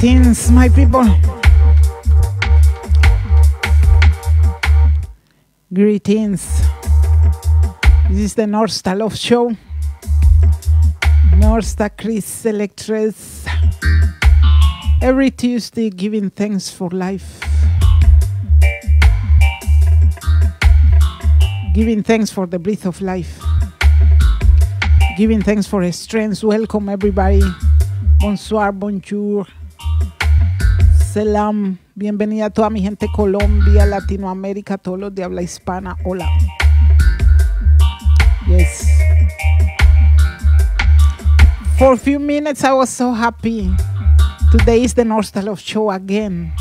Greetings, my people. Greetings. This is the Nurstalove Show. North Chris Selectress. Every Tuesday, giving thanks for life. Giving thanks for the breath of life. Giving thanks for strength. Welcome, everybody. Bonsoir, bonjour. Bienvenida a toda mi gente Colombia, Latinoamérica, todos los de habla hispana. Hola. Yes. For a few minutes, I was so happy. Today is the North Love Show again.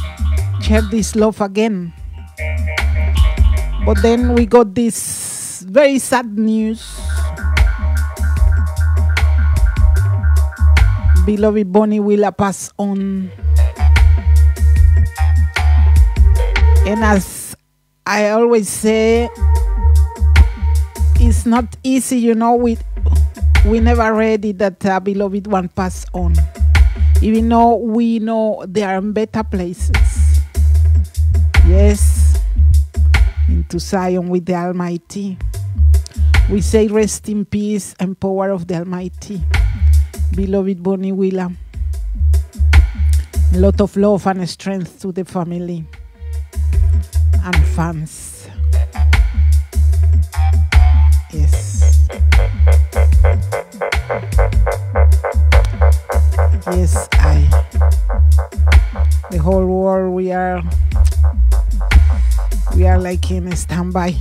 Share this love again. But then we got this very sad news. Beloved Bonnie will pass on. And as I always say, it's not easy, you know, we, we never ready that uh, beloved one pass on. Even though we know there are in better places. Yes, into Zion with the Almighty. We say rest in peace and power of the Almighty. Beloved Bunny Wailer. A lot of love and strength to the family and fans. Yes. Yes, I. The whole world, we are, we are like in standby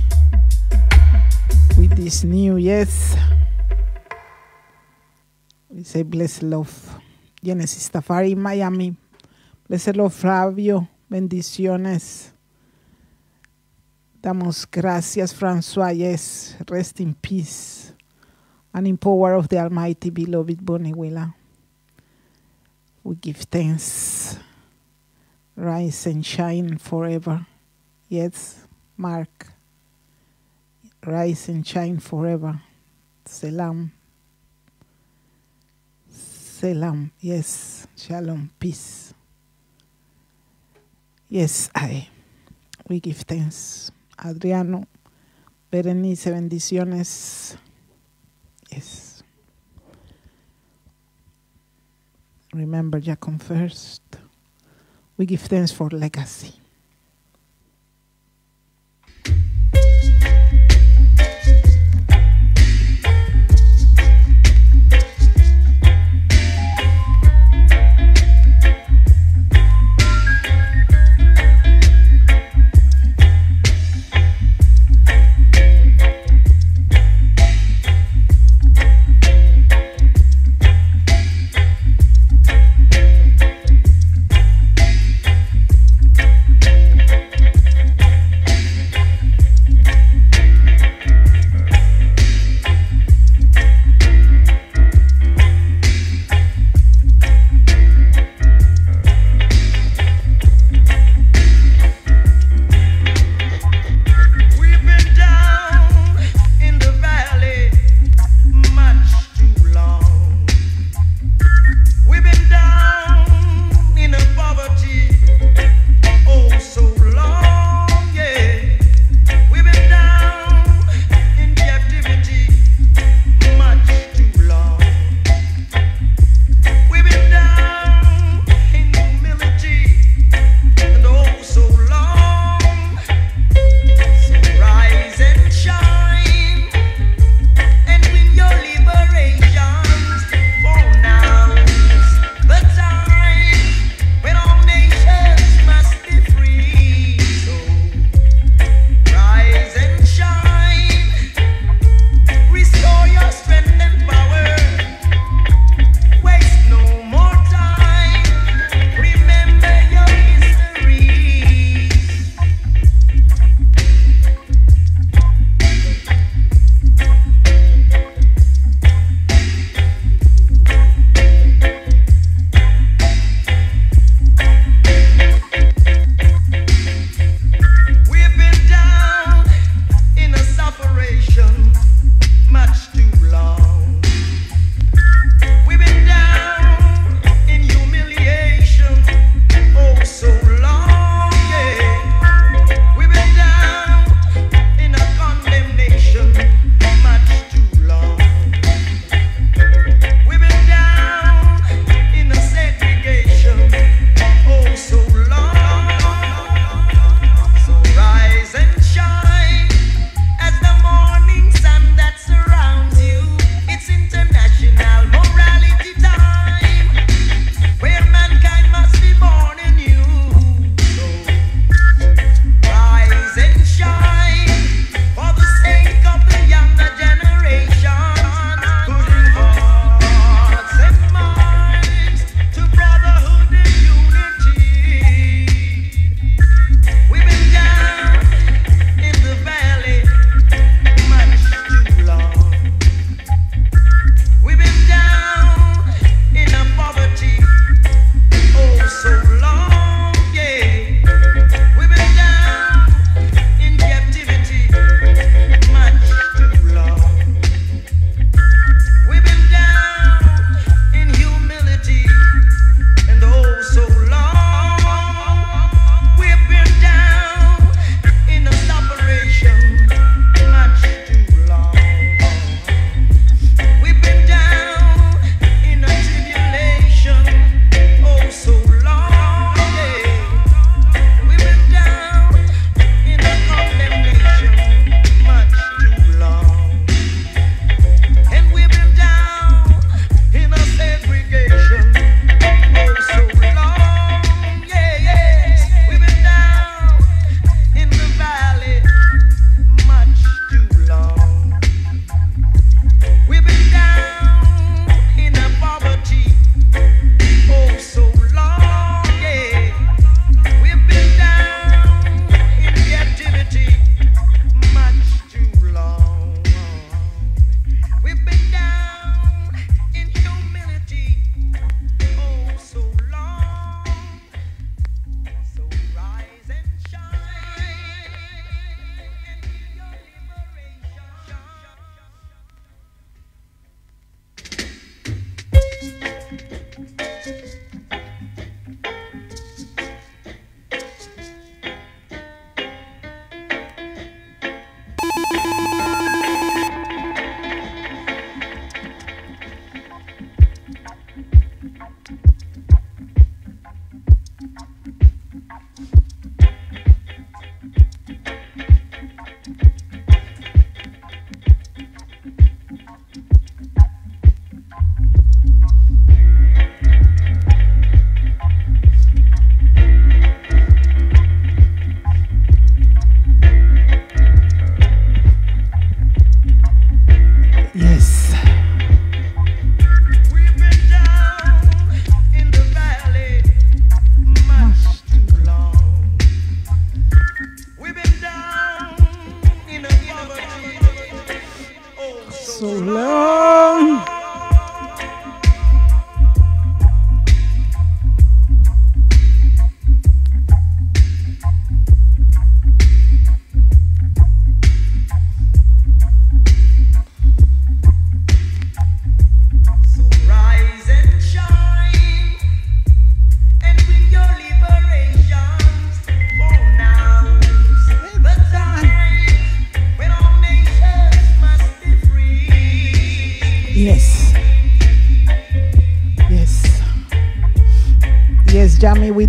with this new. Yes. We say bless love. Genesis Tafari, Miami. Bless love, Flavio. Bendiciones. Damos gracias, François. Yes, rest in peace and in power of the Almighty, beloved Bunny Wailer. We give thanks. Rise and shine forever. Yes, Mark. Rise and shine forever. Selam. Selam. Yes. Shalom. Peace. Yes, I. We give thanks. Adriano, Berenice, bendiciones. Yes. Remember Jacob first. We give thanks for legacy.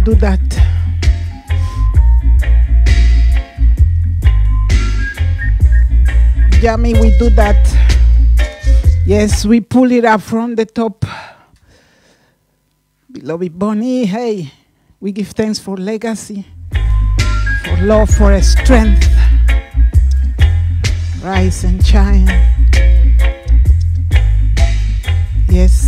Do that. Yummy, we do that. Yes, we pull it up from the top. Beloved Bunny, hey, we give thanks for legacy, for love, for strength. Rise and shine. Yes. Yes.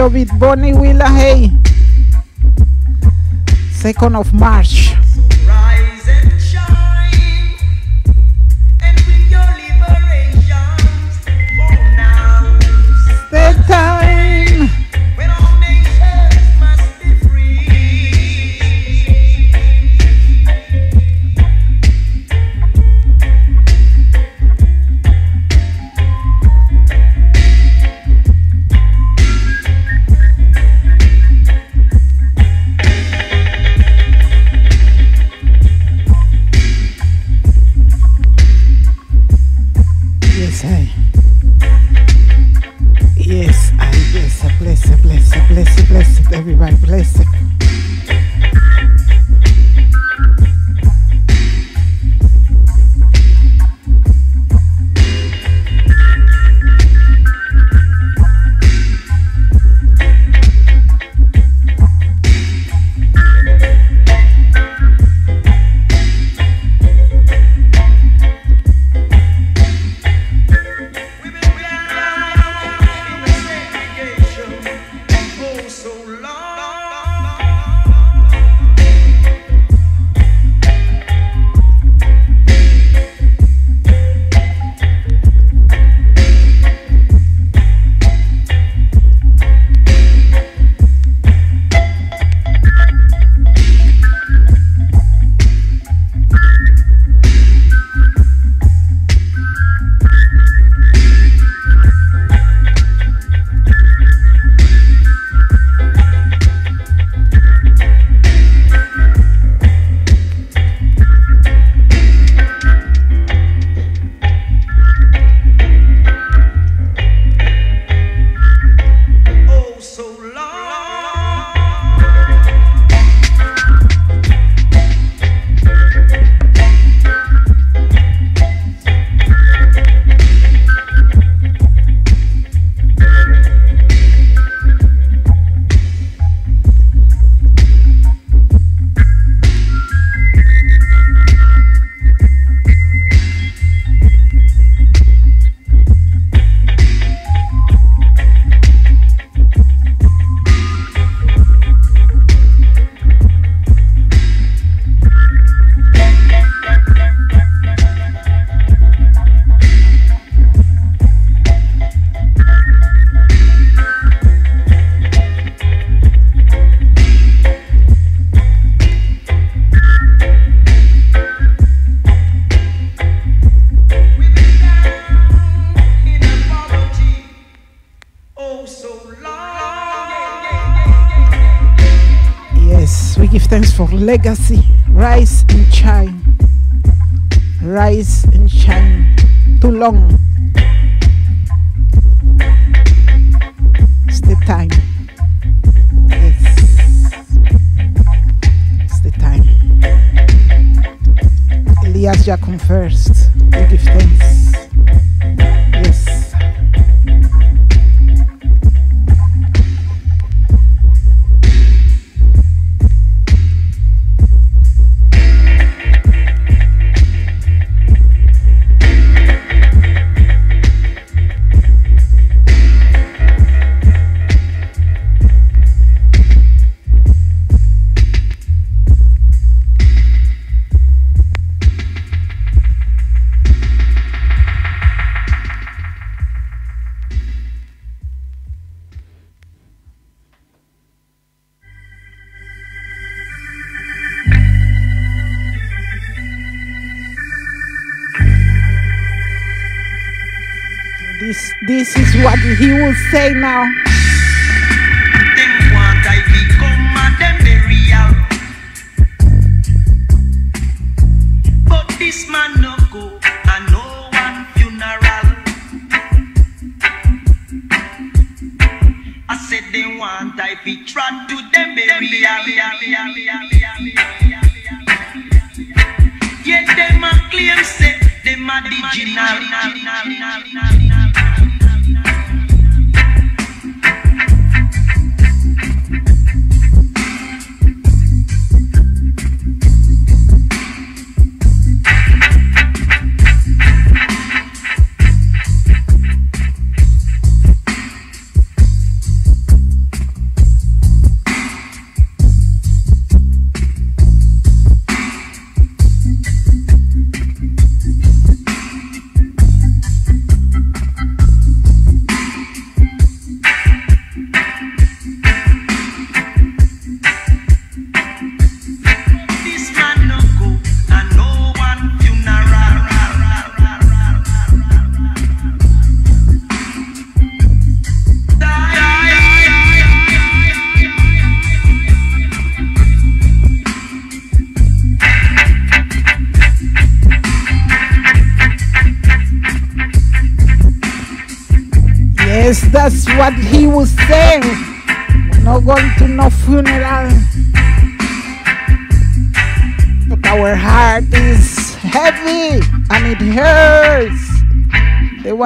Yes, beloved Bunny Wailer Hay. 2nd of March.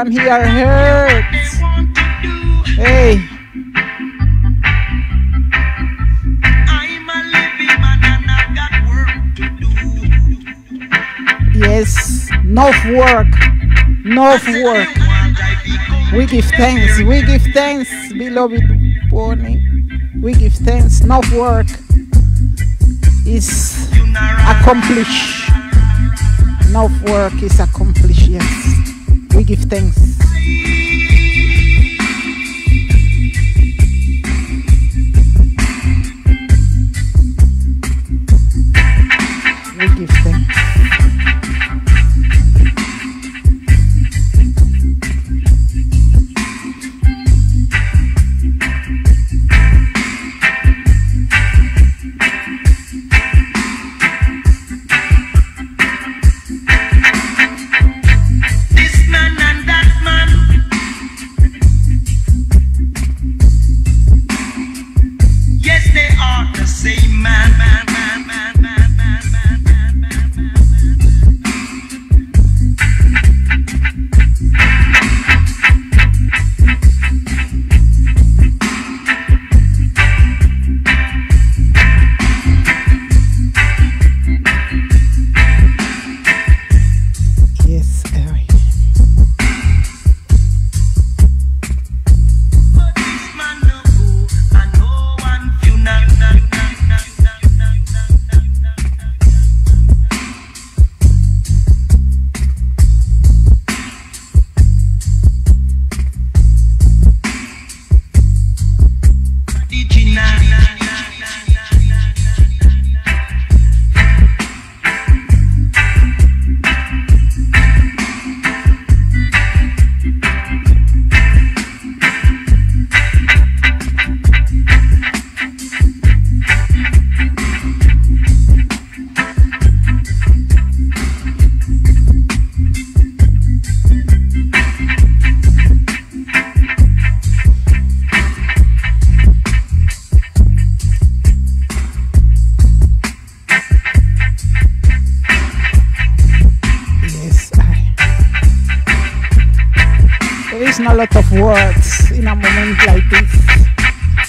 Got work to do. yes, enough work. Enough work. We give thanks. We give thanks, beloved Bunny. We give thanks. Enough work is accomplished. Enough work is accomplished. Yes. Give thanks.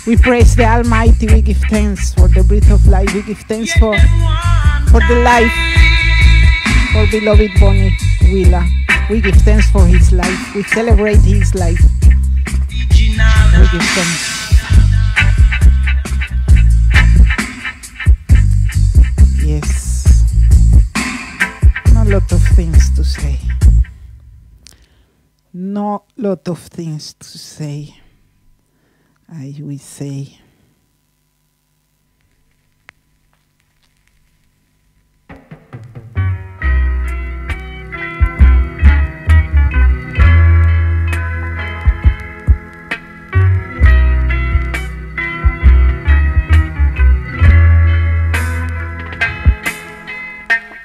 We praise the Almighty. We give thanks for the breath of life. We give thanks for for the life for beloved Bunny Wailer. We give thanks for his life. We celebrate his life. We give thanks. Yes. Not a lot of things to say. No lot of things to say. I will say.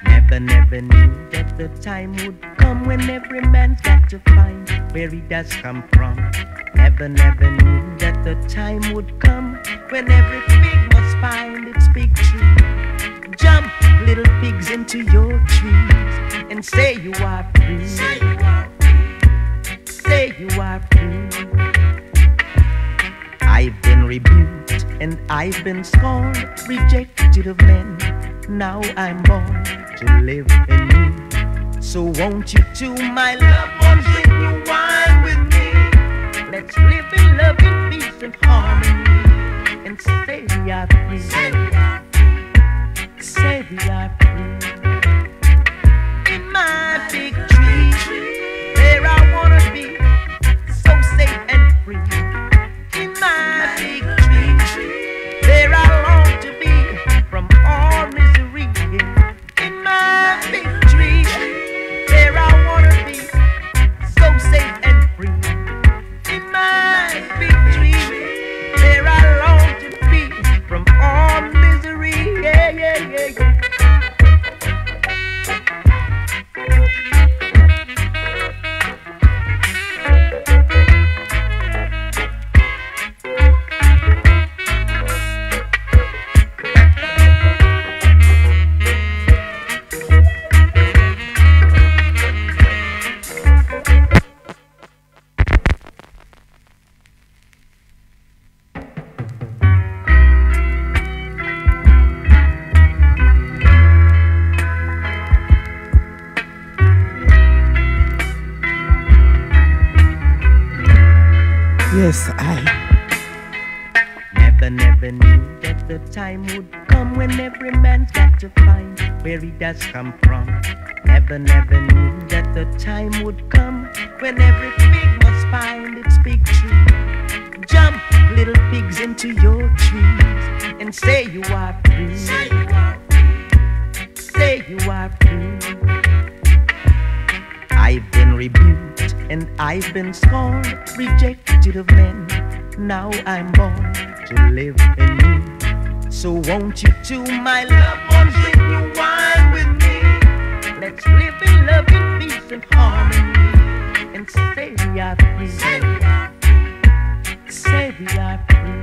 Never, never knew the time would come when every man's got to find where he does come from. Never, never knew that the time would come when every pig must find its big tree. Jump, little pigs, into your trees and say you are free. Say you are free. Say you are free. I've been rebuked and I've been scorned, rejected of men. Now I'm born to live in you. So won't you two, my loved ones, drink your wine with me? Let's live in love, in peace and harmony, and say we are free. Say we are free. In my big tree, there I wanna be, so safe and free in my big tree. There I long to be from all misery. In my big yeah, yeah, yeah. where it does come from. Never, never knew that the time would come when every pig must find its big tree. Jump, little pigs, into your trees and say you are free. Say you are free. Say you are free. I've been rebuked and I've been scorned, rejected of men. Now I'm born to live anew. So won't you do my love one thing? wine with me. Let's live in love and peace and harmony. And say we are free. Say we are free.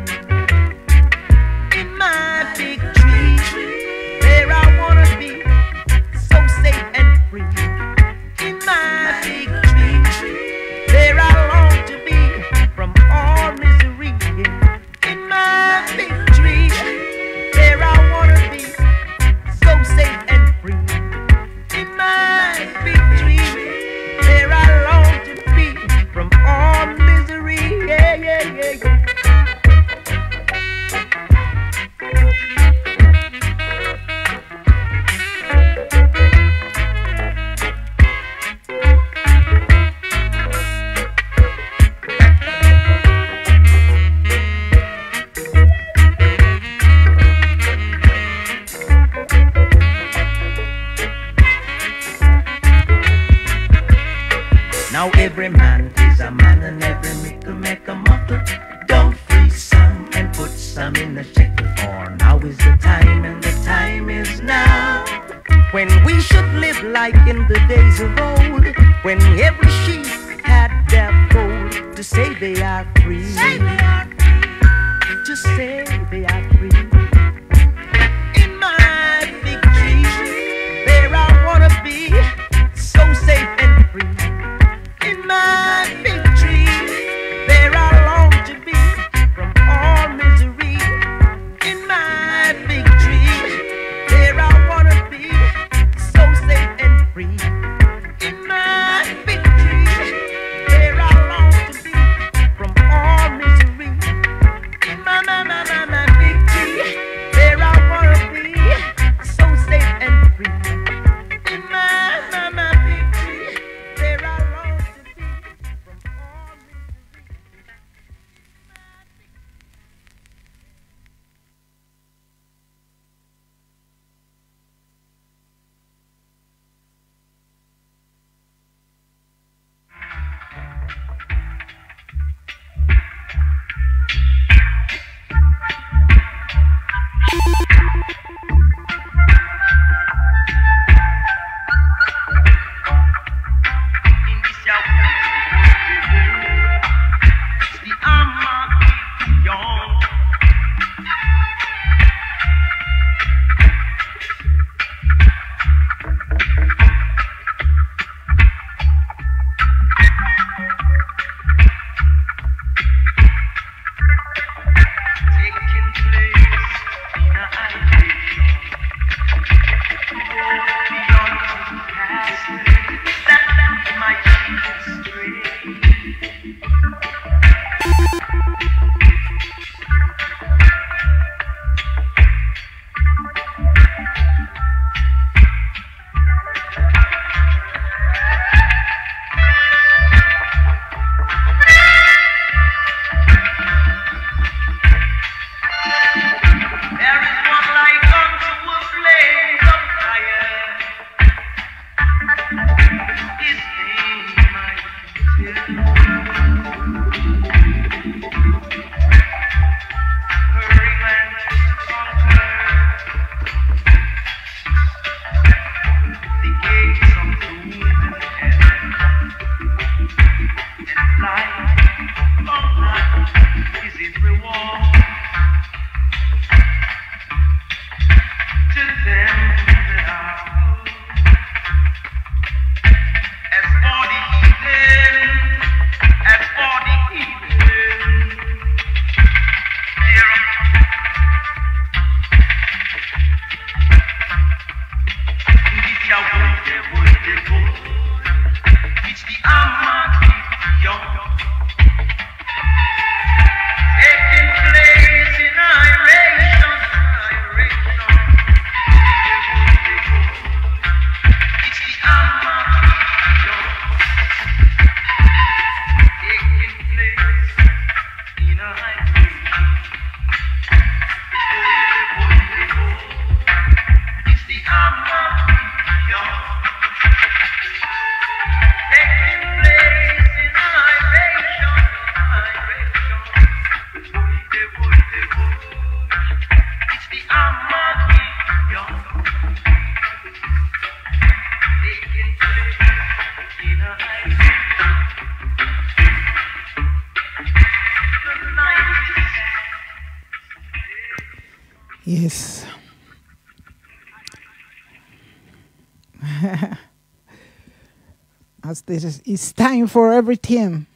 It's time for everything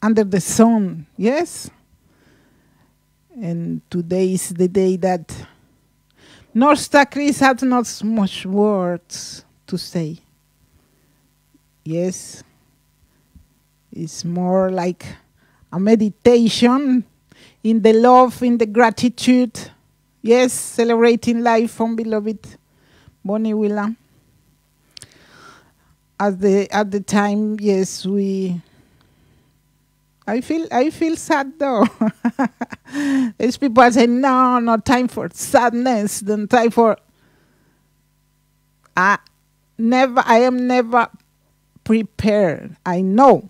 under the sun. Yes. And today is the day that Nurstacris has not much words to say. Yes. It's more like a meditation in the love, in the gratitude. Yes, celebrating life from beloved Bunny Wailer. At the at the time, yes, we. I feel I feel sad though. There's people say no, no time for sadness, then time for. I never. I am never prepared. I know.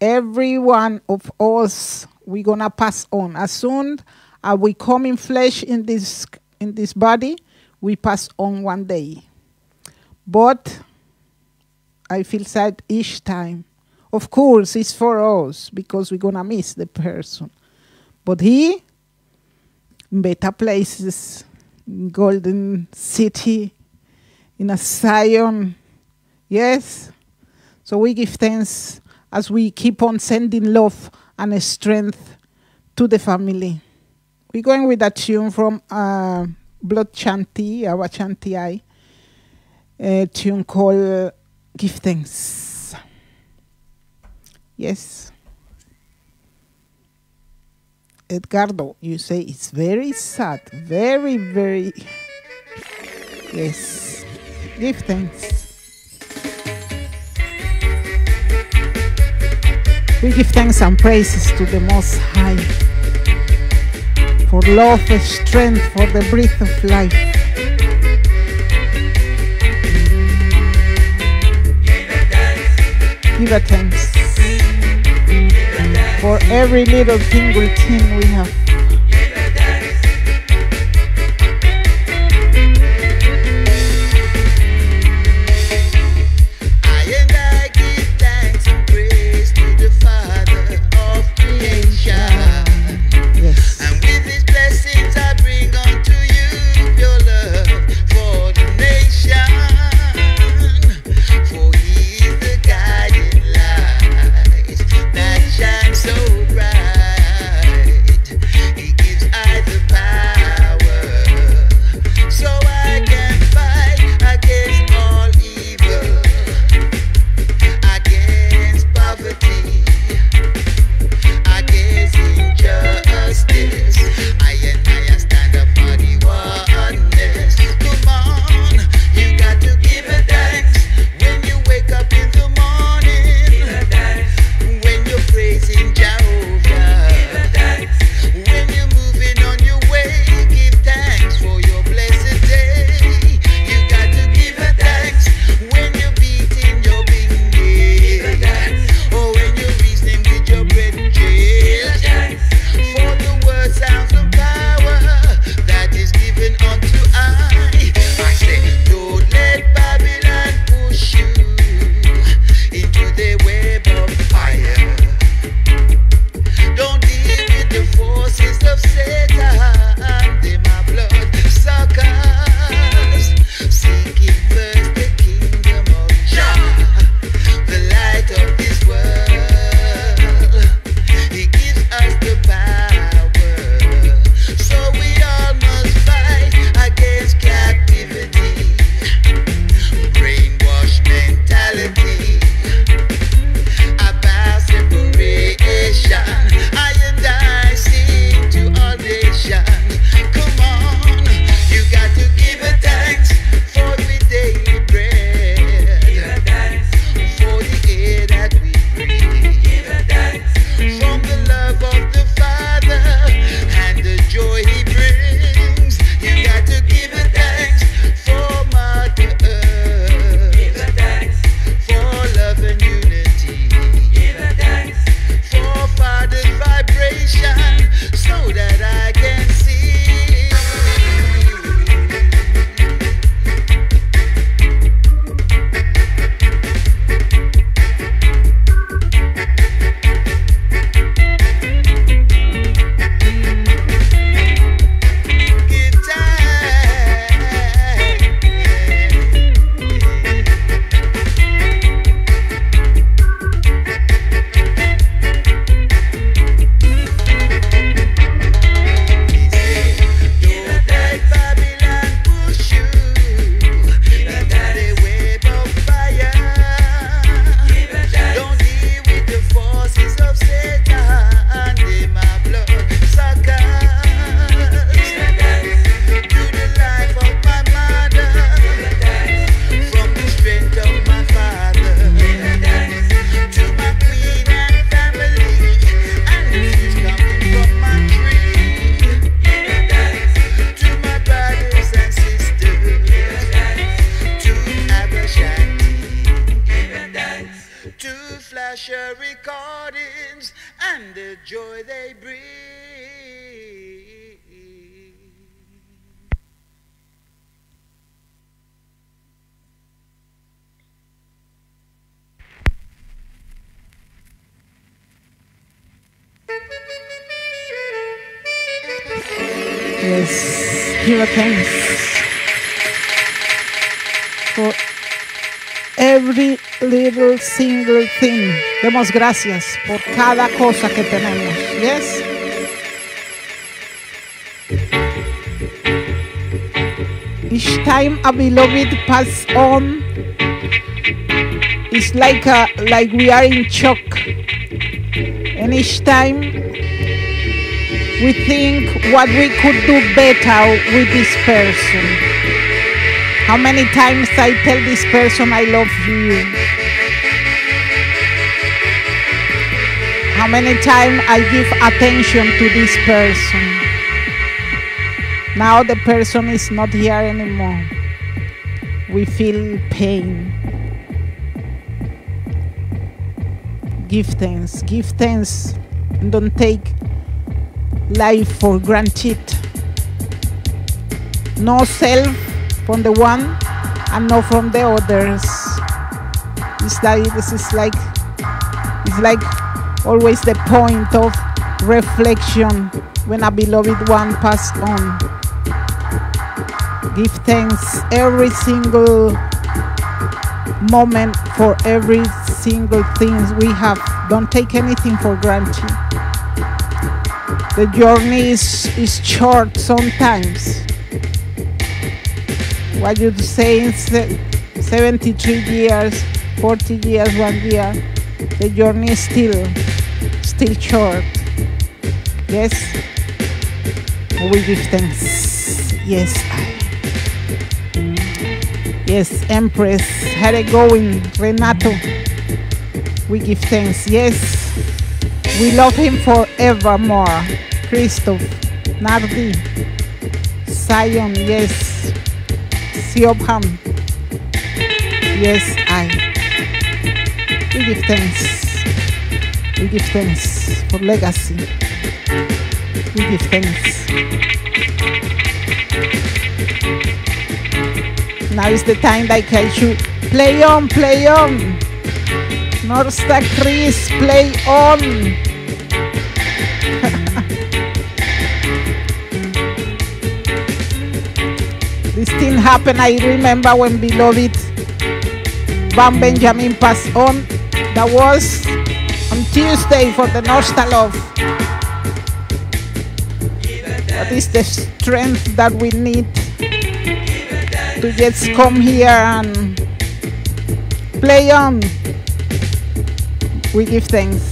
Every one of us, we're gonna pass on as soon as we come in flesh in this in this body, we pass on one day. But I feel sad each time. Of course, it's for us because we're gonna miss the person. But he, better places, Golden City, in a Zion, yes. So we give thanks as we keep on sending love and strength to the family. We're going with a tune from uh, Blood Shanti, our Shanti a tune called Give Thanks. Yes. Edgardo, you say it's very sad, very, very. Yes. Give thanks. We give thanks and praises to the Most High for love and strength, for the breath of life. Give a thanks for every little thing routine we have. The joy they bring. Yes, a thanks for every little single thing. Demos gracias por cada cosa que tenemos. Yes. Each time a beloved pass on, it's like a, like we are in shock. And each time we think what we could do better with this person. How many times I tell this person I love you? How many times I give attention to this person? Now the person is not here anymore. We feel pain. Give thanks, give thanks. and Don't take life for granted. No self from the one and not from the others. It's like this is like it's like always the point of reflection when a beloved one passed on. Give thanks every single moment for every single thing we have. Don't take anything for granted. The journey is, is short sometimes. What you say in se- 73 years, 40 years, one year, the journey is still, still short. Yes, we give thanks. Yes, Yes, Empress, how it going, Renato? We give thanks. Yes, we love him forevermore. Christoph, Nardi, Zion, yes, Siobham, yes, I. We give thanks. We give thanks for legacy. We give thanks. Now is the time like I should play on, play on. North Star Chris, play on. this thing happened. I remember when beloved Vaughn Benjamin passed on. That was on Tuesday for the Nurstalove. That is the strength that we need to just come here and play on? We give thanks.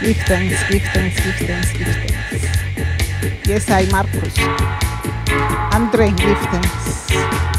Give thanks, give thanks, give thanks, give thanks. Yes, I, Marcus. Andre, give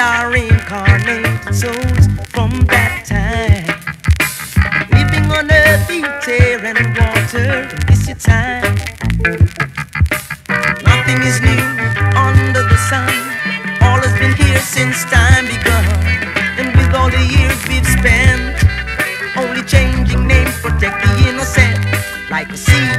are incarnate souls from that time. Living on earth, eat air and water, it's this your time. Nothing is new under the sun. All has been here since time begun. And with all the years we've spent, only changing names protect the innocent like a sea.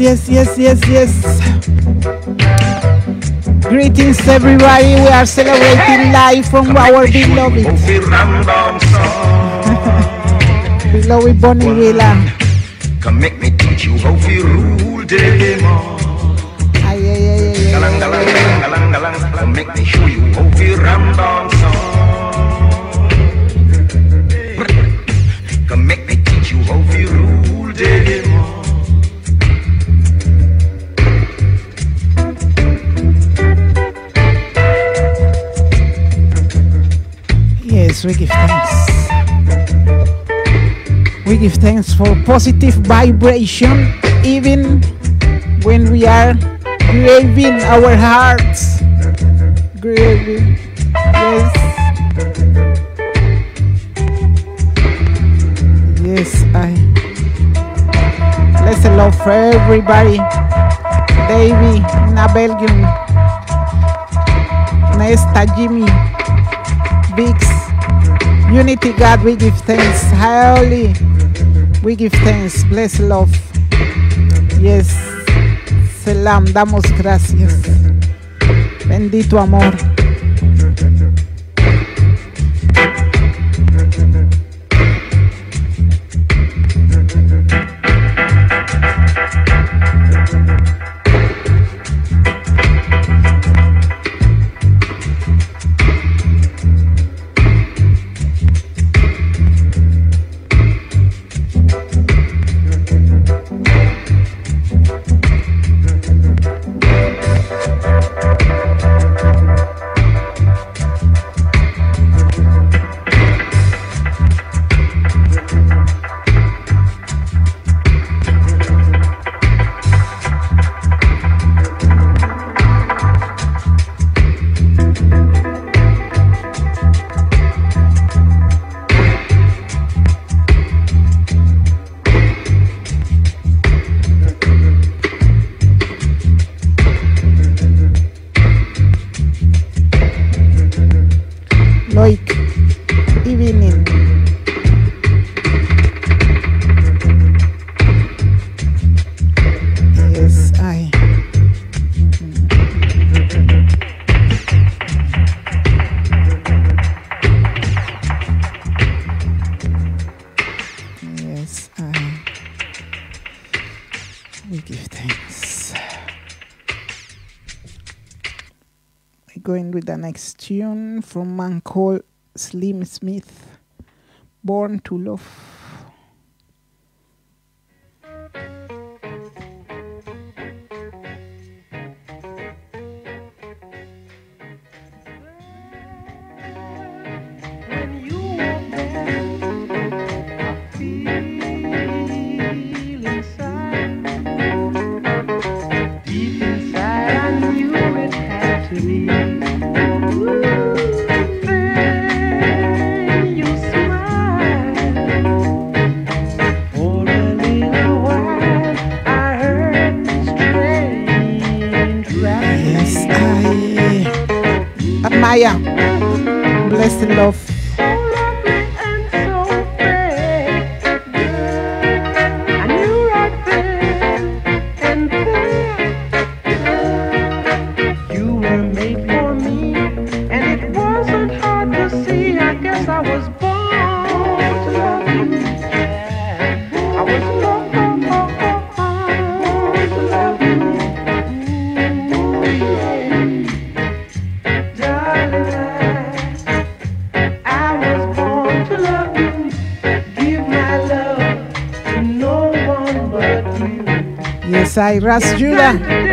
yes, yes, yes, yes, yes. Greetings, everybody. We are celebrating live from our beloved, beloved Bunny Wailer. Come make me teach you how to rule We give thanks for positive vibration even when we are grieving our hearts. Grieving. Yes. Yes, I. Let's love for everybody. Davy, Nabelgium, Nesta, Jimmy, Biggs, Unity God, we give thanks. Holy. We give thanks, bless love. Yes. salam. damos gracias. Bendito amor. next tune from man called Slim Smith, Born to Love. to me. love. by Ras Judah.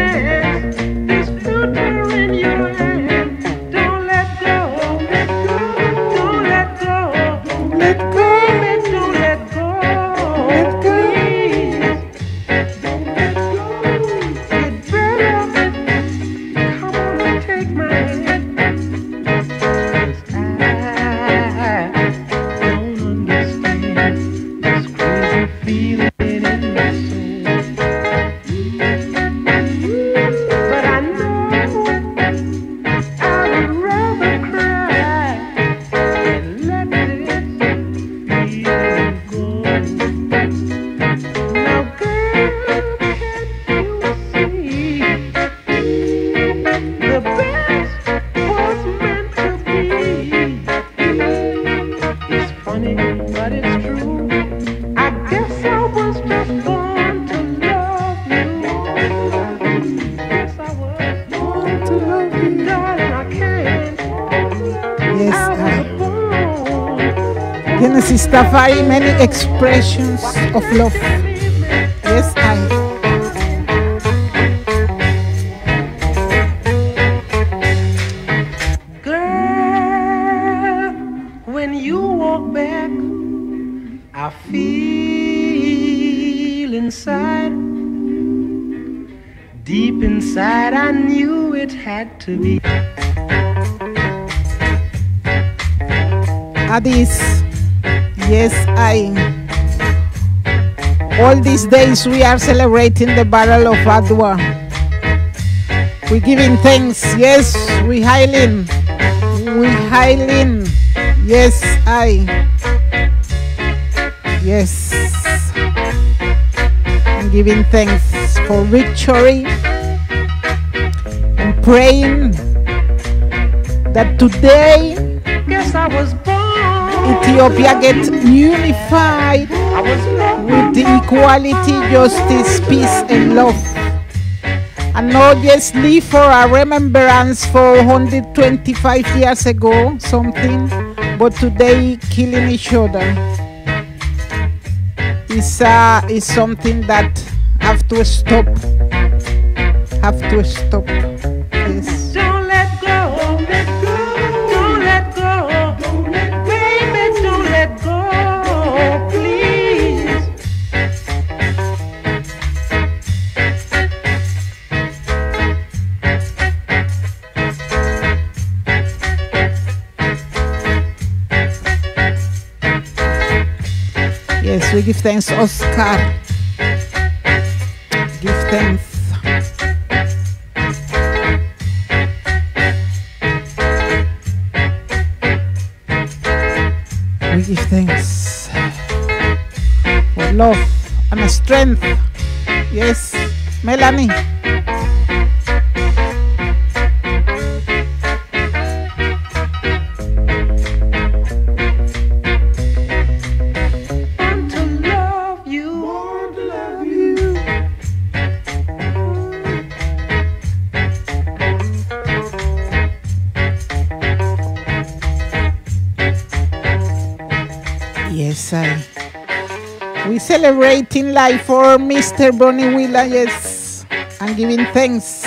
Many expressions of love. Yes, I. Girl, when you walk back, I feel inside. Deep inside, I knew it had to be. Addis. Yes, I. All these days we are celebrating the Battle of Adwa. We giving thanks. Yes, we hailing. We hailing. Yes, I. Yes. I'm giving thanks for victory and praying that today I was. Ethiopia get unified with the equality, justice, peace, and love. And obviously, for a remembrance for 125 years ago, something, but today killing each other is, uh, is something that have to stop. Have to stop. Give thanks, Oscar. Give thanks. We give thanks for love and strength. Yes, Melanie. For Mr. Bunny Wailer, yes, and giving thanks.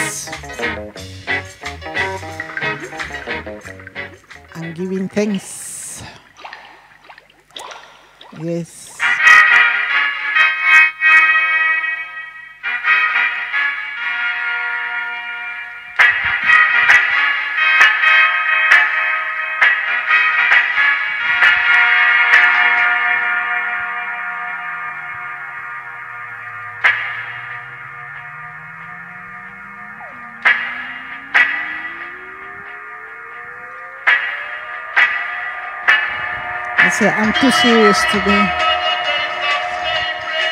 Say I'm too serious today.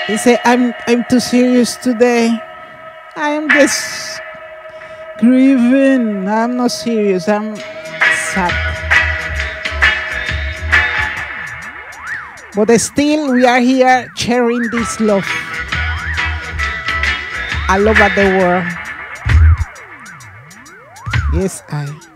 He say I'm I'm too serious today. I am just grieving. I'm not serious. I'm sad. But still we are here sharing this love all over the world. Yes, I.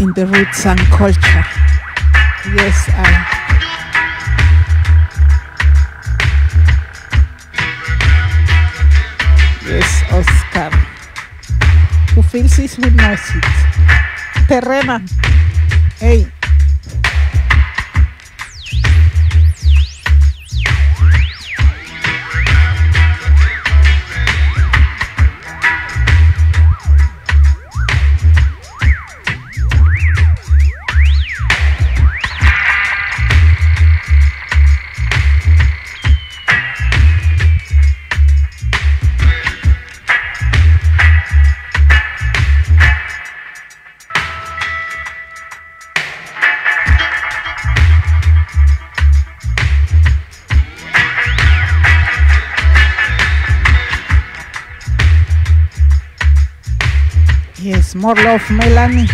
in the roots and culture. Yes, I. Yes, Oscar. Who feels this with seat? Terrena. Hey. Love, Melanie.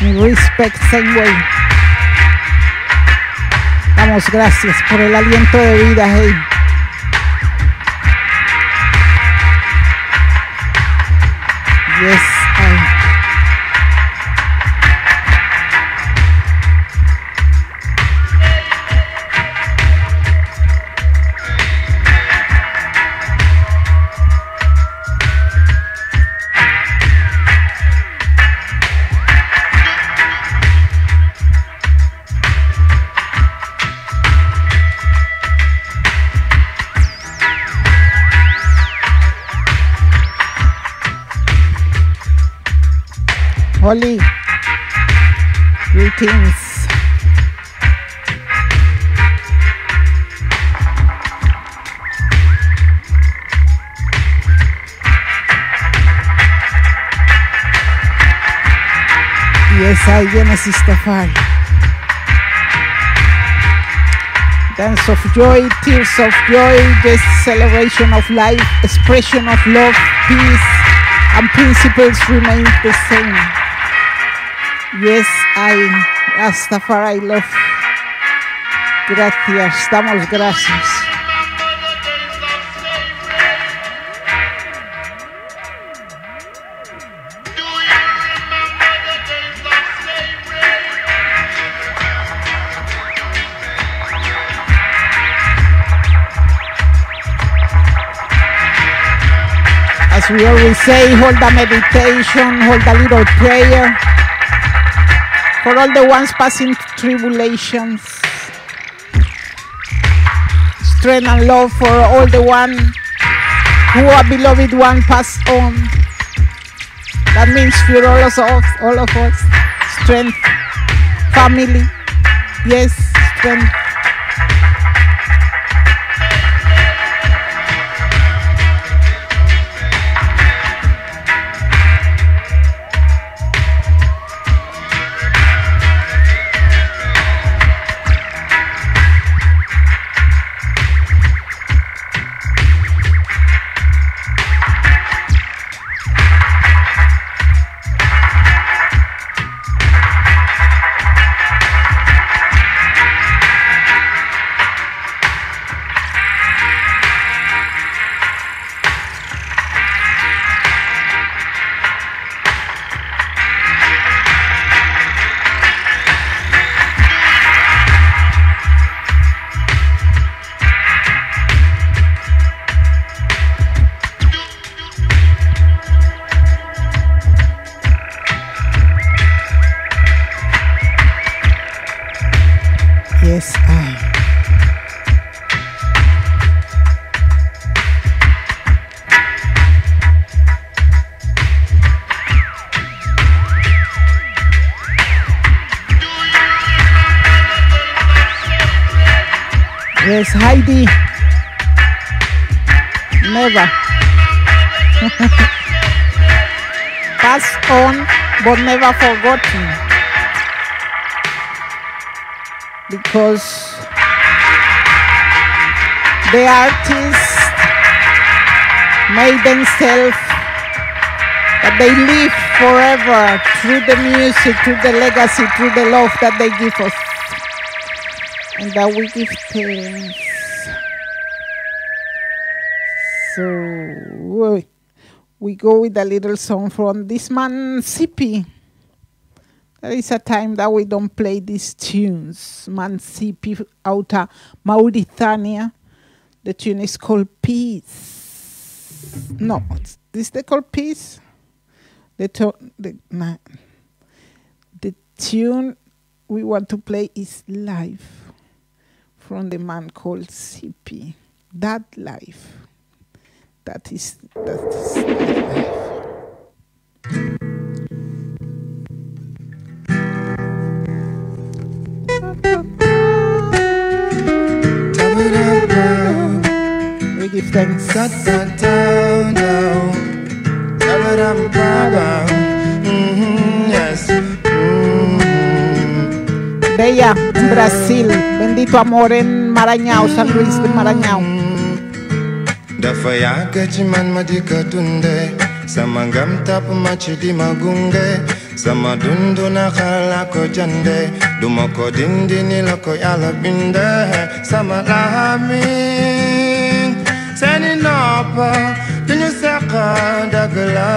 Respect, same way. damos gracias por el aliento de vida, hey. Yes, Genesis Tafari. Dance of joy, tears of joy, this celebration of life, expression of love, peace, and principles remain the same. Yes, I, Rastafari love. Gracias, damos gracias. We always say, hold a meditation, hold a little prayer for all the ones passing tribulations. Strength and love for all the one who a beloved one passed on. That means for all of us, all of us, strength, family, yes, strength. But never forgotten. Because the artist made themselves that they live forever through the music, through the legacy, through the love that they give us. And that we give thanks. So we- we go with a little song from this man C Pee. There is a time that we don't play these tunes. Man C Pee out of Mauritania. The tune is called Peace. No, this they call Peace. The, the, nah. the tune we want to play is Life from the man called C Pee. That life. That is that is life. We give thanks. Mm-hmm, yes. Mm-hmm. Bella, en Brasil. Bendito amor en Maranhão, San Luis de Maranhão. Da fayaga ciman madika tunde Sama gamta pemaci di magunge. Sama dunduna kalako jande. Dumoko dindini lako yalla binde. Sama lahami Seni nopa Dunyu seka dagela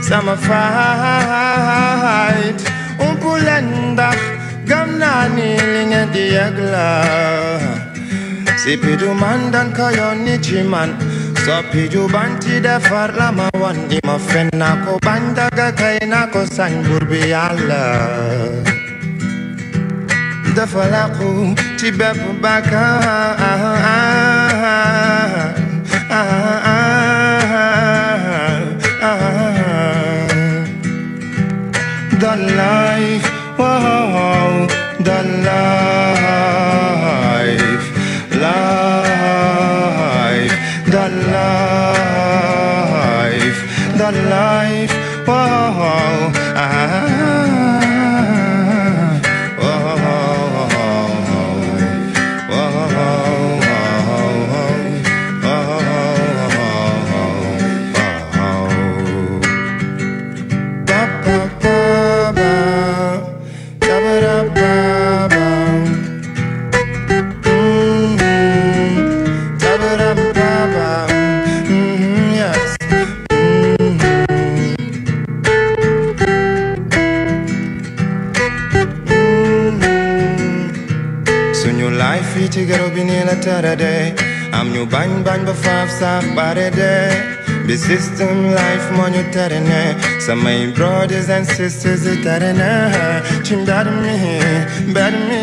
Sama fight Umpulenda Gamna nilinge diagla Sipidu man dan kayo ni chiman Sopiju banti defar lama wan Ima fenna ko bandaga kayna ko san burbi yalla Defal aku ci bépp bakkaar the life, wow, the life, life, the ba faaf sax bare de system life tere ne samay brothers and sisters yi tere ne ci mbedd mi mbedd mi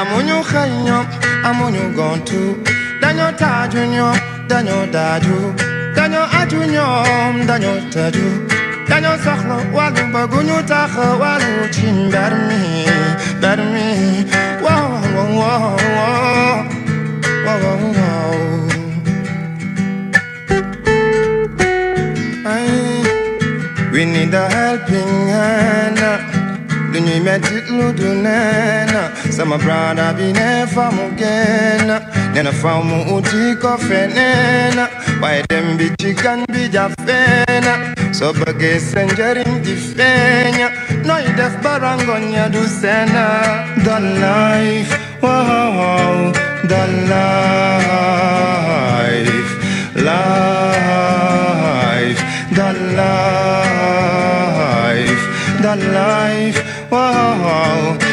amuñu xëy ñoom amuñu gontu dañoo taaju ñoom dañoo daaju dañoo aju ñoom dañoo tëju dañoo soxla wàllu bëgguñu tax wàllu ci mbedd mi mbedd mi wow wow wow wow wow wow wow brada bi ne fa mu génn nee na faw mu uti ko feneen waaye dem bi ci kan bi jafeena soo bëggee sa njëriñ di feeña nooy def barangoñ ya du seena the life wow the life life. The life the life wow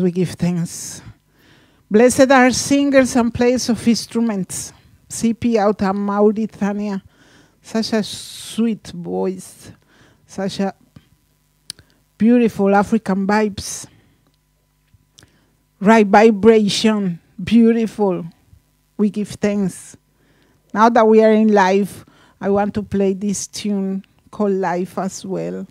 We give thanks. Blessed are singers and players of instruments. C Pee out of Mauritania. Such a sweet voice. Such a beautiful African vibes. Right vibration. Beautiful. We give thanks. Now that we are in live, I want to play this tune called Life as well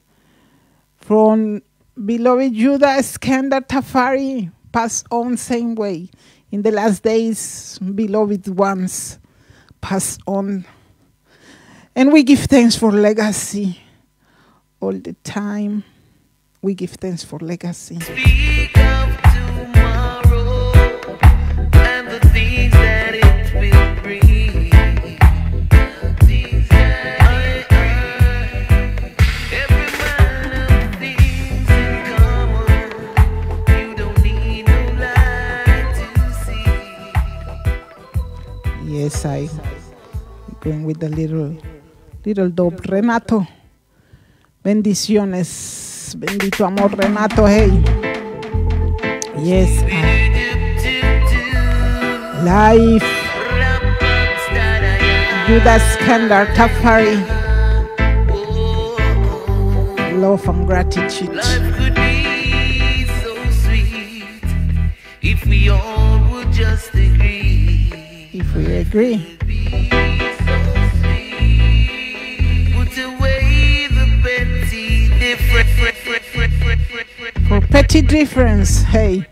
from beloved Judah Eskender Tafari, passed on same way. In the last days, beloved ones passed on. And we give thanks for legacy all the time. We give thanks for legacy. I going with the little little dope Renato. Bendiciones. Bendito amor Renato, hey. Yes. Life. Judah Eskender Tafari. Love and gratitude. If we all would just agree, if we agree. For petty difference, hey.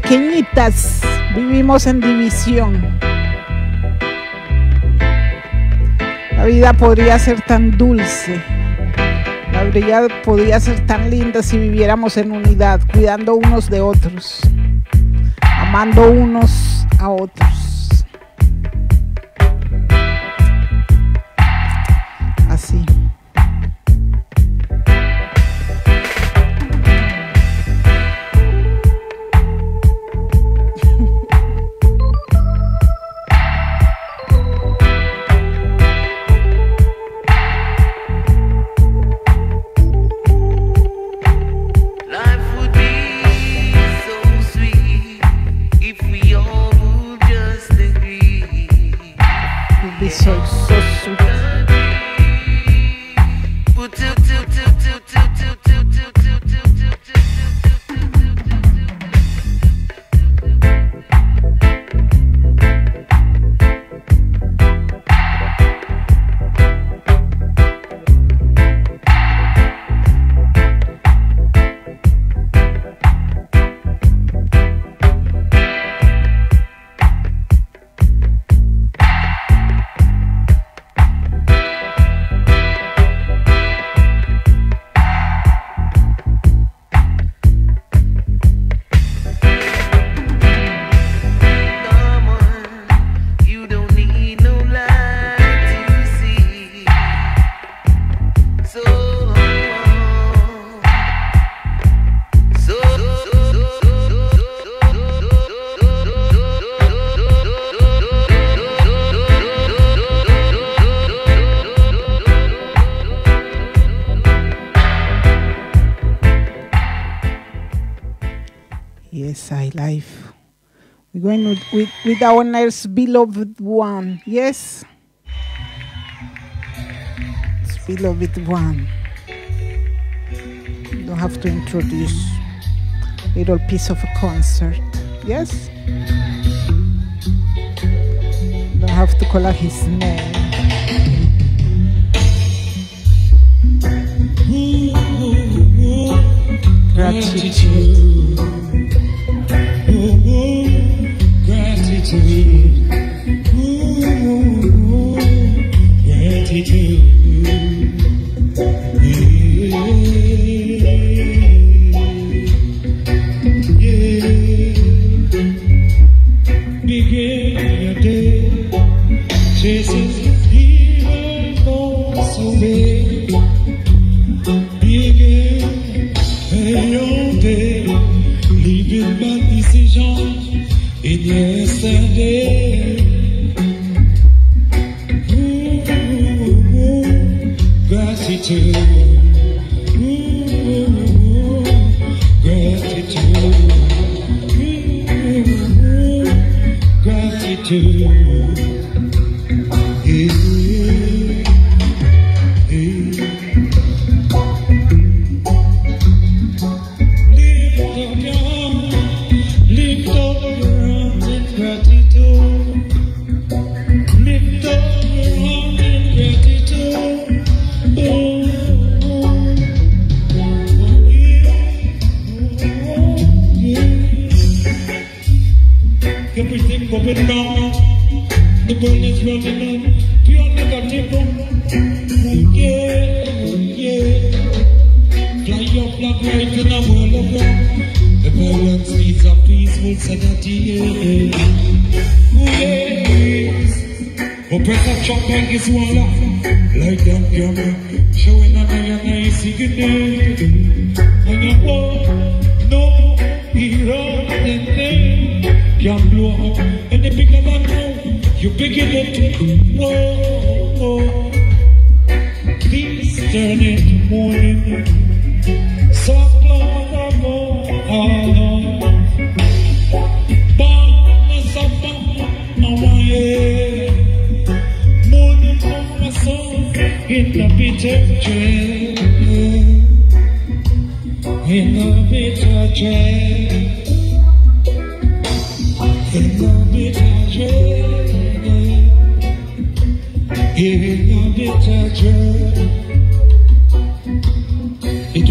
Pequeñitas vivimos en división. La vida podría ser tan dulce. La vida podría ser tan linda si viviéramos en unidad, cuidando unos de otros, amando unos a otros. With, with, our next beloved one. Yes? It's beloved one. You don't have to introduce little piece of a concert. Yes? You don't have to call out his name. Gratitude. to me. Ooh, yeah, to you.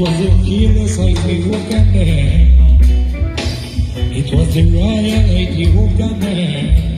was a fearless lady who got caminho. It was the royal lady who got there.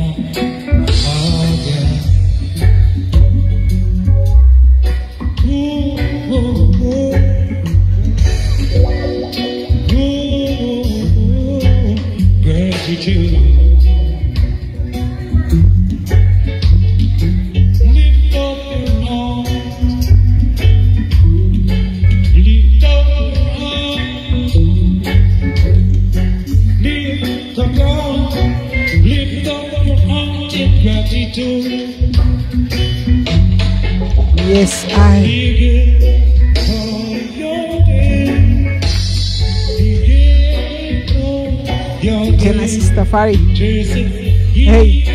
Yes, I. Can I sister Fari? Hey.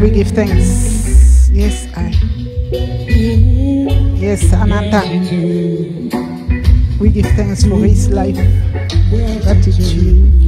We give thanks. Yes, I. Yes, Ananta give thanks for his life, gratitude.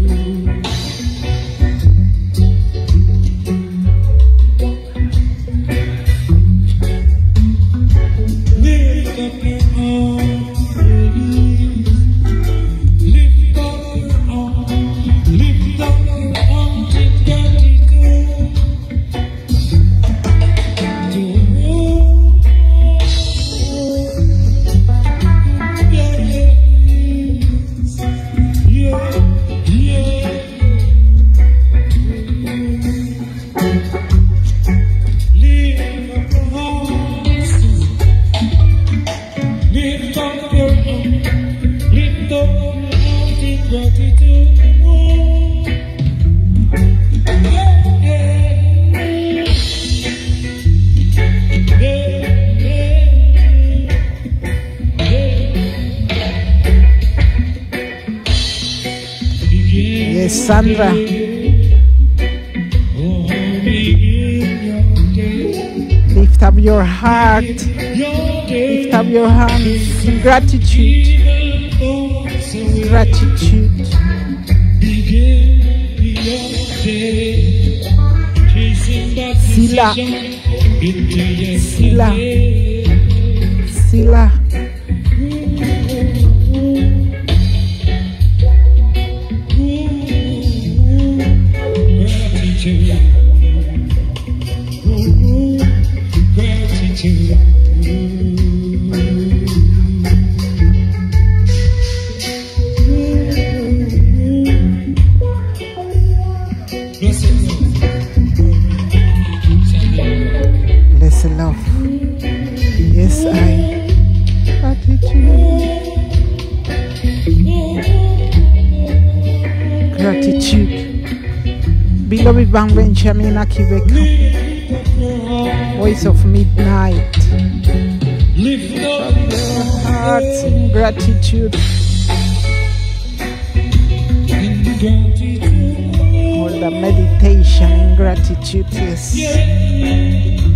Yes.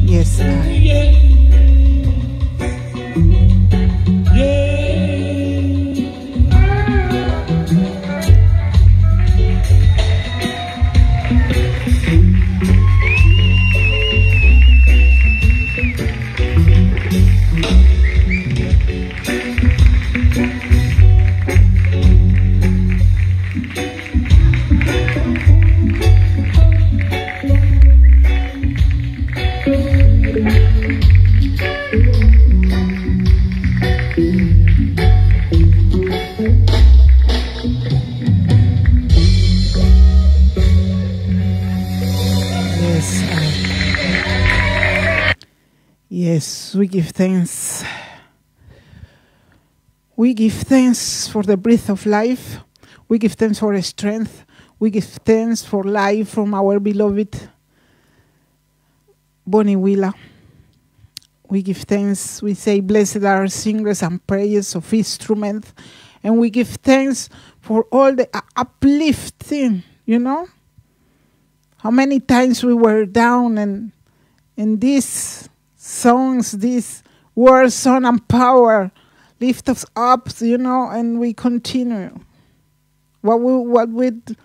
Yes, I. we give thanks. We give thanks for the breath of life. We give thanks for strength. We give thanks for life from our beloved Bunny Wailer. We give thanks. We say, Blessed are singers and prayers of instruments. And we give thanks for all the uplifting, you know? How many times we were down and in these songs, these words, song and power lift us up, you know, and we continue. What would, what would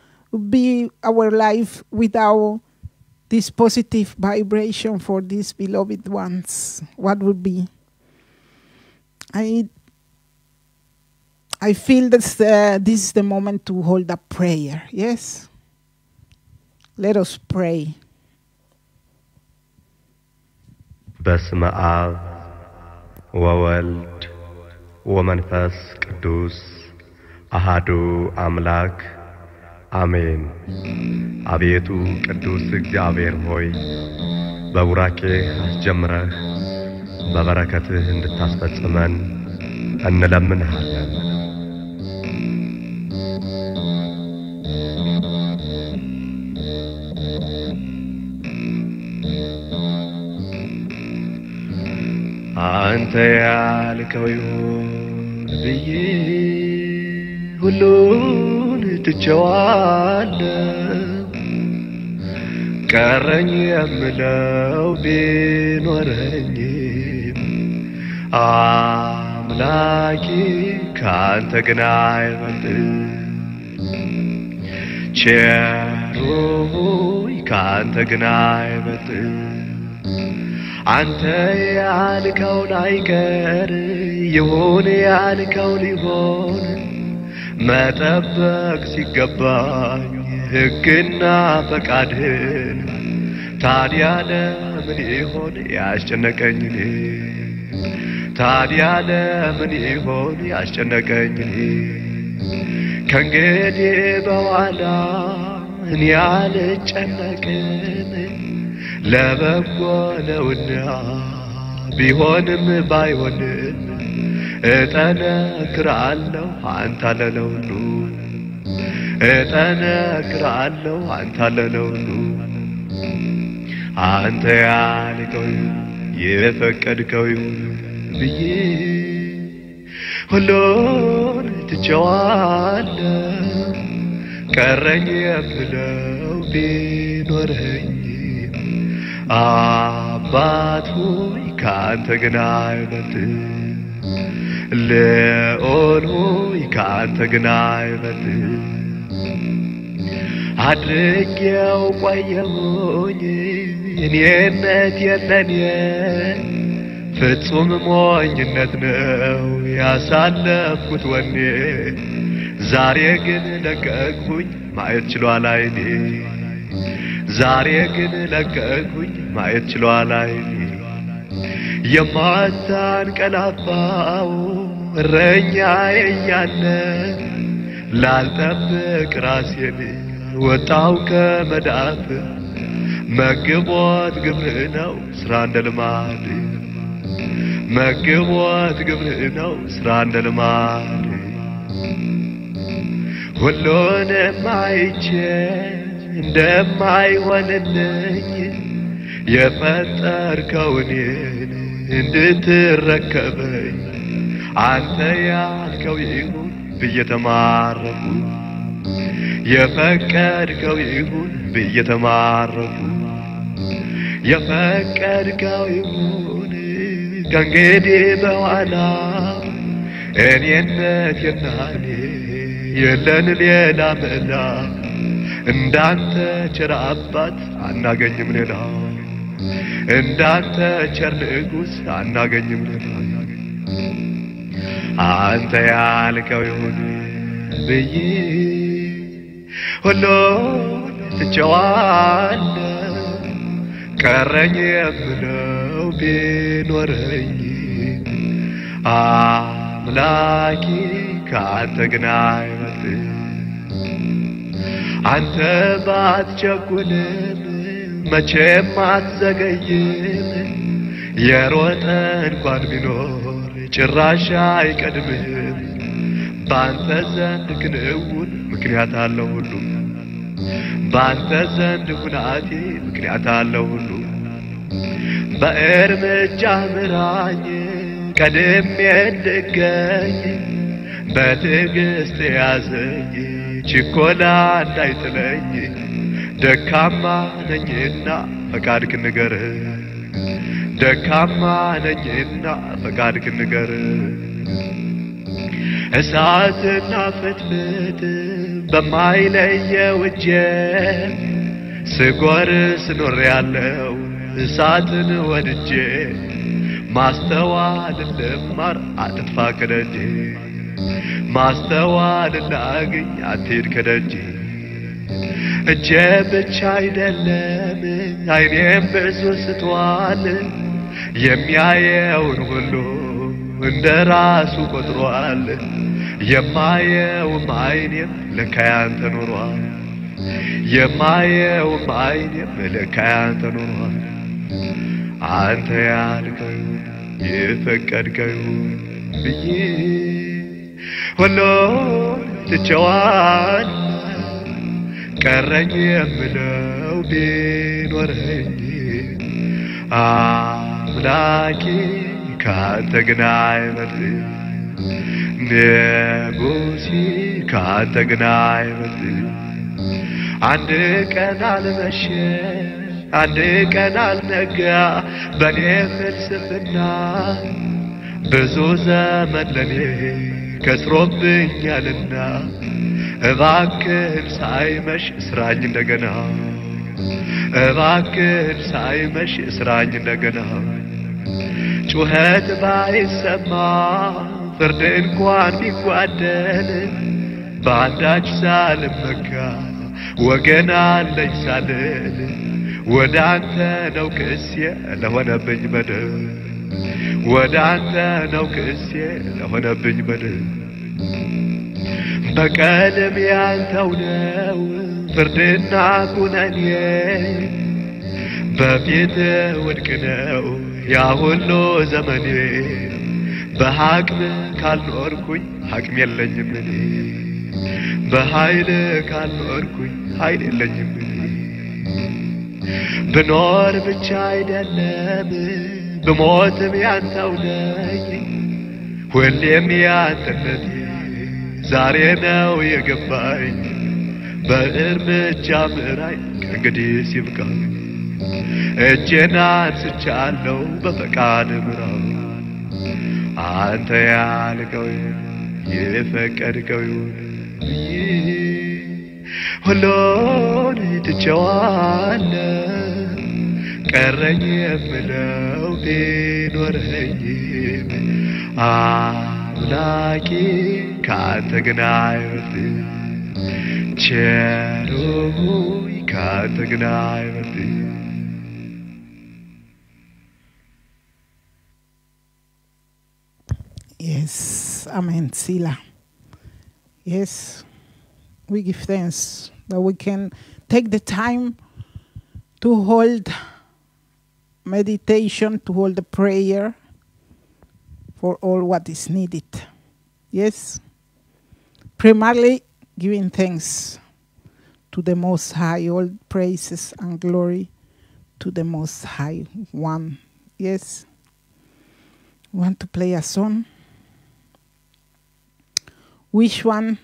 be our life without this positive vibration for these beloved ones? What would be? I I feel that uh, this is the moment to hold a prayer. Yes. Let us pray. በስመ አብ ወወልድ ወመንፈስ ቅዱስ አሃዱ አምላክ አሜን። አቤቱ ቅዱስ እግዚአብሔር ሆይ በቡራኬህ አስጀምረህ በበረከትህ እንድታስፈጽመን እንለምንሃለን። አንተ ያልከው ይሁን ብዬ ሁሉን ትቼዋለሁ። ቀረኝ የምለው ቢኖረኝም አምላኬ ከአንተ ግን አይበልጥም። ቸሩ ሆይ ከአንተ ግን አይበልጥም። አንተ ያልከውን አይቀር ይሁን ያልከው ሊሆን መጠበቅ ሲገባኝ ሕግና ፈቃድህን ታዲያ ለምን ይሆን ያስጨነቀኝ? ታዲያ ለምን ይሆን ያስጨነቀኝ? ከእንግዲህ በኋላ እኔ አልጨነቅም ለበጎ ነውና ቢሆንም ባይሆንም እጠነክራለሁ አንተ አለለው ሁሉ እጠነክራለሁ አንተ አለለው ሁሉ አንተ ያልከው የፈቀድከው ብዬ ሁሉን ትቼዋለሁ። ቀረኝ የምለው ቢኖረኝ አባት ሆይ ከአንተ ግን አይበልጥም። ልዑል ሆይ ከአንተ ግን አይበልጥም። አድርጌው ቆየሁኝ እኔነት የለኔ ፍጹም ሞኝነት ነው ያሳለፍኩት ወኔ ዛሬ ግን ለቀቅሁኝ ማየት ችሏል አይኔ ዛሬ ግን ለቀቅሁኝ ማየት ችሏል አይኔ። የማታንቀላፋው እረኛዬ እያለ ላልጠብቅ ራሴን ወጣው ከመዳፍ። መግቦት ግብርህ ነው ስራ እንደ ልማድ መግቦት ግብርህ ነው ስራ እንደ ልማድ ሁሉንም አይቼ እንደማይሆንልኝ የፈጠርከው እኔን እንድትረከበኝ አንተ ያልከው ይሁን ብዬ ተማረኩ። የፈቀድከው ይሁን ብዬ ተማረኩ። የፈቀድከው ይሁን ከእንግዲህ በኋላ እኔነት የናኔ የለን ሌላ መላ እንዳንተ ቸር አባት አናገኝም ሌላ። እንዳንተ ቸር ንጉሥ አናገኝም ሌላ። አንተ ያልከው ይሁን ብዬ ሁሉ ትቼዋለሁ። ቀረኝ የምለው ቢኖረኝ አምላኬ ከአንተ ግን አይበልጥም አንተ ባትቸኩልም መቼም አትዘገይም። የሮጠ እንኳን ቢኖር ጭራሽ አይቀድምህም በአንተ ዘንድ ክንውን ምክንያት አለው ሁሉ በአንተ ዘንድ ሁናቴ ምክንያት አለው ሁሉ በእርምጃ ምራኝ ቀድሜ እንድገኝ በትዕግስት ያዘኝ ችኮላ እንዳይጥለኝ ደካማ ነኝና ፈቃድክ ንገር ደካማ ነኝና ፈቃድክ ንገር እሳትና ፍትፍት በማይለየው እጄ ስጎርስ ኖር ያለው እሳትን ወድጄ ማስተዋል ልማር አትጥፋ ከደጄ ማስተዋል ላግኝ አትሄድ ከደጄ እጄ ብቻ አይደለም አይኔም ብዙ ስቷል። የሚያየውን ሁሉ እንደ ራሱ ቆጥሯል። የማየውም አይኔም ለካ ያንተ ኖሯል። የማየውም አይኔም ለካ ያንተ ኖሯል። አንተ ያልከው የፈቀድከው ብዬ ሁሉን ትቼዋል ቀረኝ የምለው ቢኖረኝ አምላኬ ከአንተ ግን አይበልጥም ንጉሴ ከአንተ ግን አይበልጥም አንድ ቀን አልመሸ አንድ ቀን አልነጋ በኔ ፍልስፍና ብዙ ዘመን ለኔ ከስሮብኛልና እባክህን ሳይመሽ ስራኝ እንደገና። እባክህን ሳይመሽ ስራኝ እንደገና። ጩኸት ባይሰማ ፍርድ እንኳን ቢጓደል በአንዳች ሳልመካ ወገን አለኝ ሳልል ወደ አንተ ነው ክሴ ለሆነብኝ በደል ወደ አንተ ነው ክሴ ለሆነብኝ በደል በቀልም ያንተው ነው ፍርድና ኩነኔ በፊት ውድቅ ነው ያ ሁሉ ዘመኔ። በሐቅም ካልኖርኩኝ ሐቅም የለኝም እኔ። በኃይል ካልኖርኩኝ ኃይል የለኝም እኔ። ብኖር ብቻ አይደለም ብሞትም ያንተው ነኝ ሁሌም ያንተነቴ ዛሬ ነው የገባኝ በእርምጃ ምራኝ ከእንግዲህ ሲብቃኝ እጄን አንስቻለሁ በፈቃድ ምራው አንተ ያልከው የፈቀድከው ይሁን ሁሉን ትቼዋለሁ ቀረኝ የምለው ቢኖረኝም አምላኬ ከአንተ ግን አይበልጥም ቸሩ ሆይ ከአንተ ግን አይበልጥም Yes, Amen, Sila. Yes, we give thanks that we can take the time to hold meditation, to hold the prayer for all what is needed. Yes, primarily giving thanks to the Most High, all praises and glory to the Most High One. Yes, want to play a song. Which one?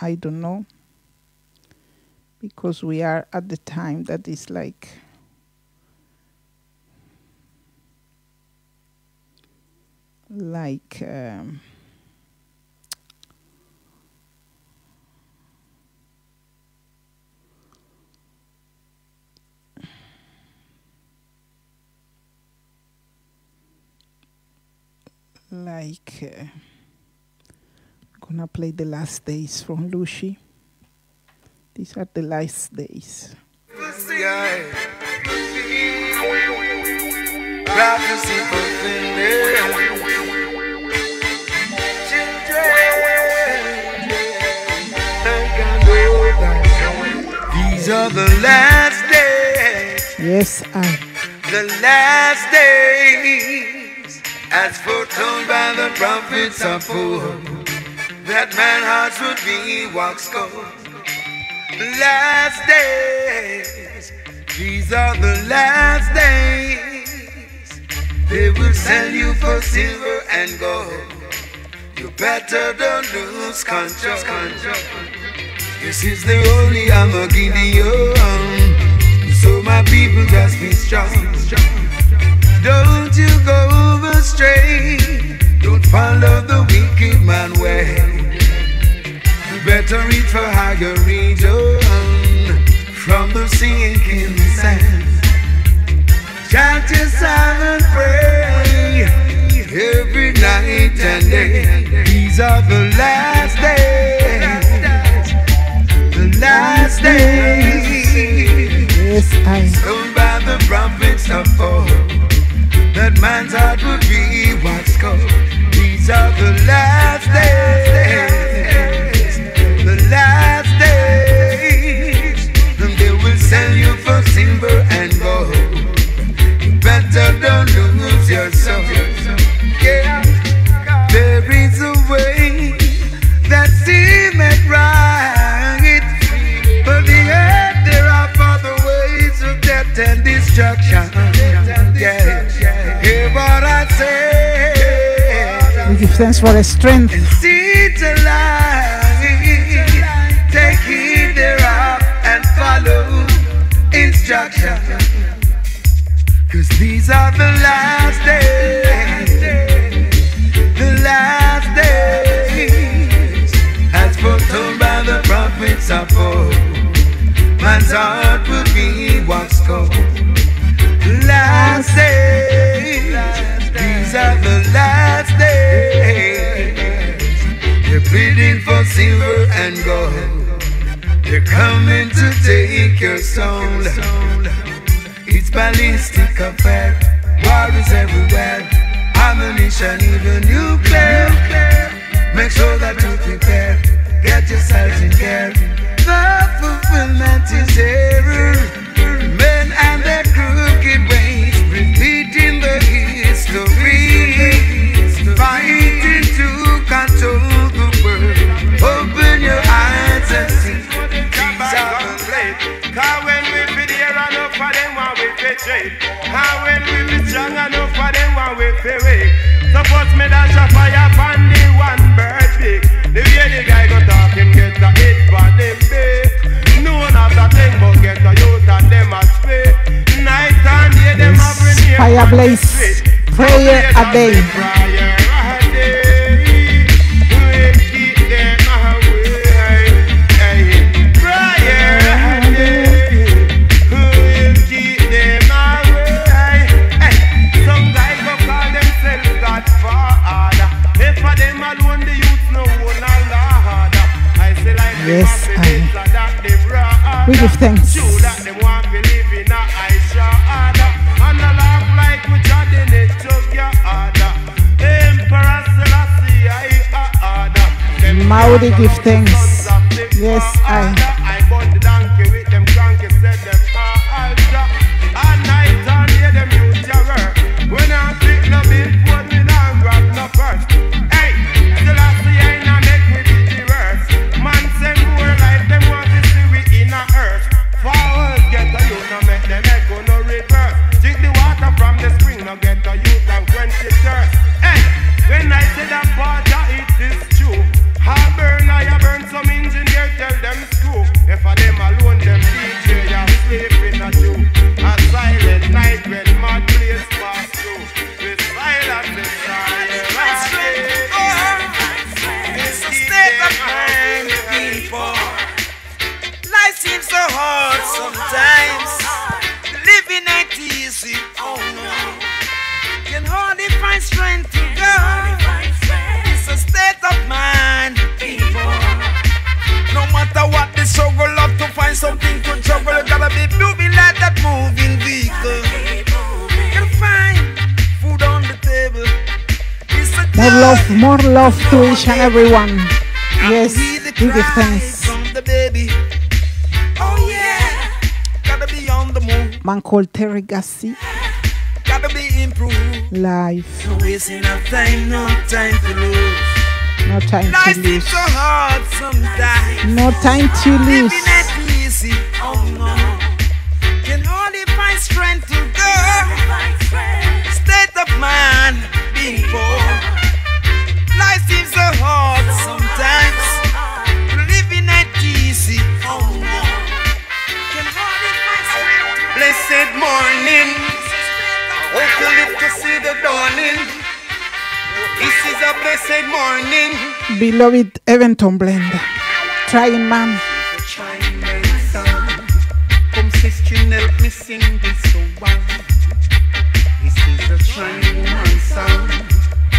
I don't know. because we are at the time that is like like um, like uh, gonna play the last days from Lucy. These are the last days. Prophecy. These are the last days, Yes, I. the last days, as foretold by the prophets of old, that man's hearts would be wax cold. Last days, these are the last days. They will sell you for silver and gold. You better don't lose control. This is the holy Armageddon. So my people just be strong. Don't you go astray. Don't follow the wicked man way. You better reach for higher region from the sinking sand. Chant your psalm and pray every night and day. These are the last days. The last days. Yes, I. Told by the prophets of old that man's heart would be what's called. These are the last days. Thereof and follow instruction. Cause these are the last days. The last days. As foretold by the prophets of old. Man's heart will be what's called. Last days. These are the last days. They're pleading for silver and gold. They're coming to take your soul. It's ballistic affair. War is everywhere. Ammunition, even nuclear. Make sure that you prepare. Get yourselves in care. The fulfillment is here. Men and their crooked ways. Fighting to control the world. Open your eyes and see. These are Cause when we be there enough for them want we fi trade And when we be strong enough for them want we fi wake Suppose me dash a fire upon the one bird big The way the guy go talk him get a hit for them big No one have that thing but get a youth and them a spit Night and day them a bring here Fire blaze. Prayer a day. Selassie I order Them Maori give thanks. Yes, I. love, more love to each and everyone. Yes, We give thanks. From the baby. Oh yeah. Gotta be on the move. Man called Terry Ganzie, Gotta be improved. live. No wasting of time, no time to lose. No time Life to seems lose. so hard sometimes. No time to lose. Blessed morning. Beloved Everton Blend. Trying man. Come sister, help me sing this one. This is a trying woman song.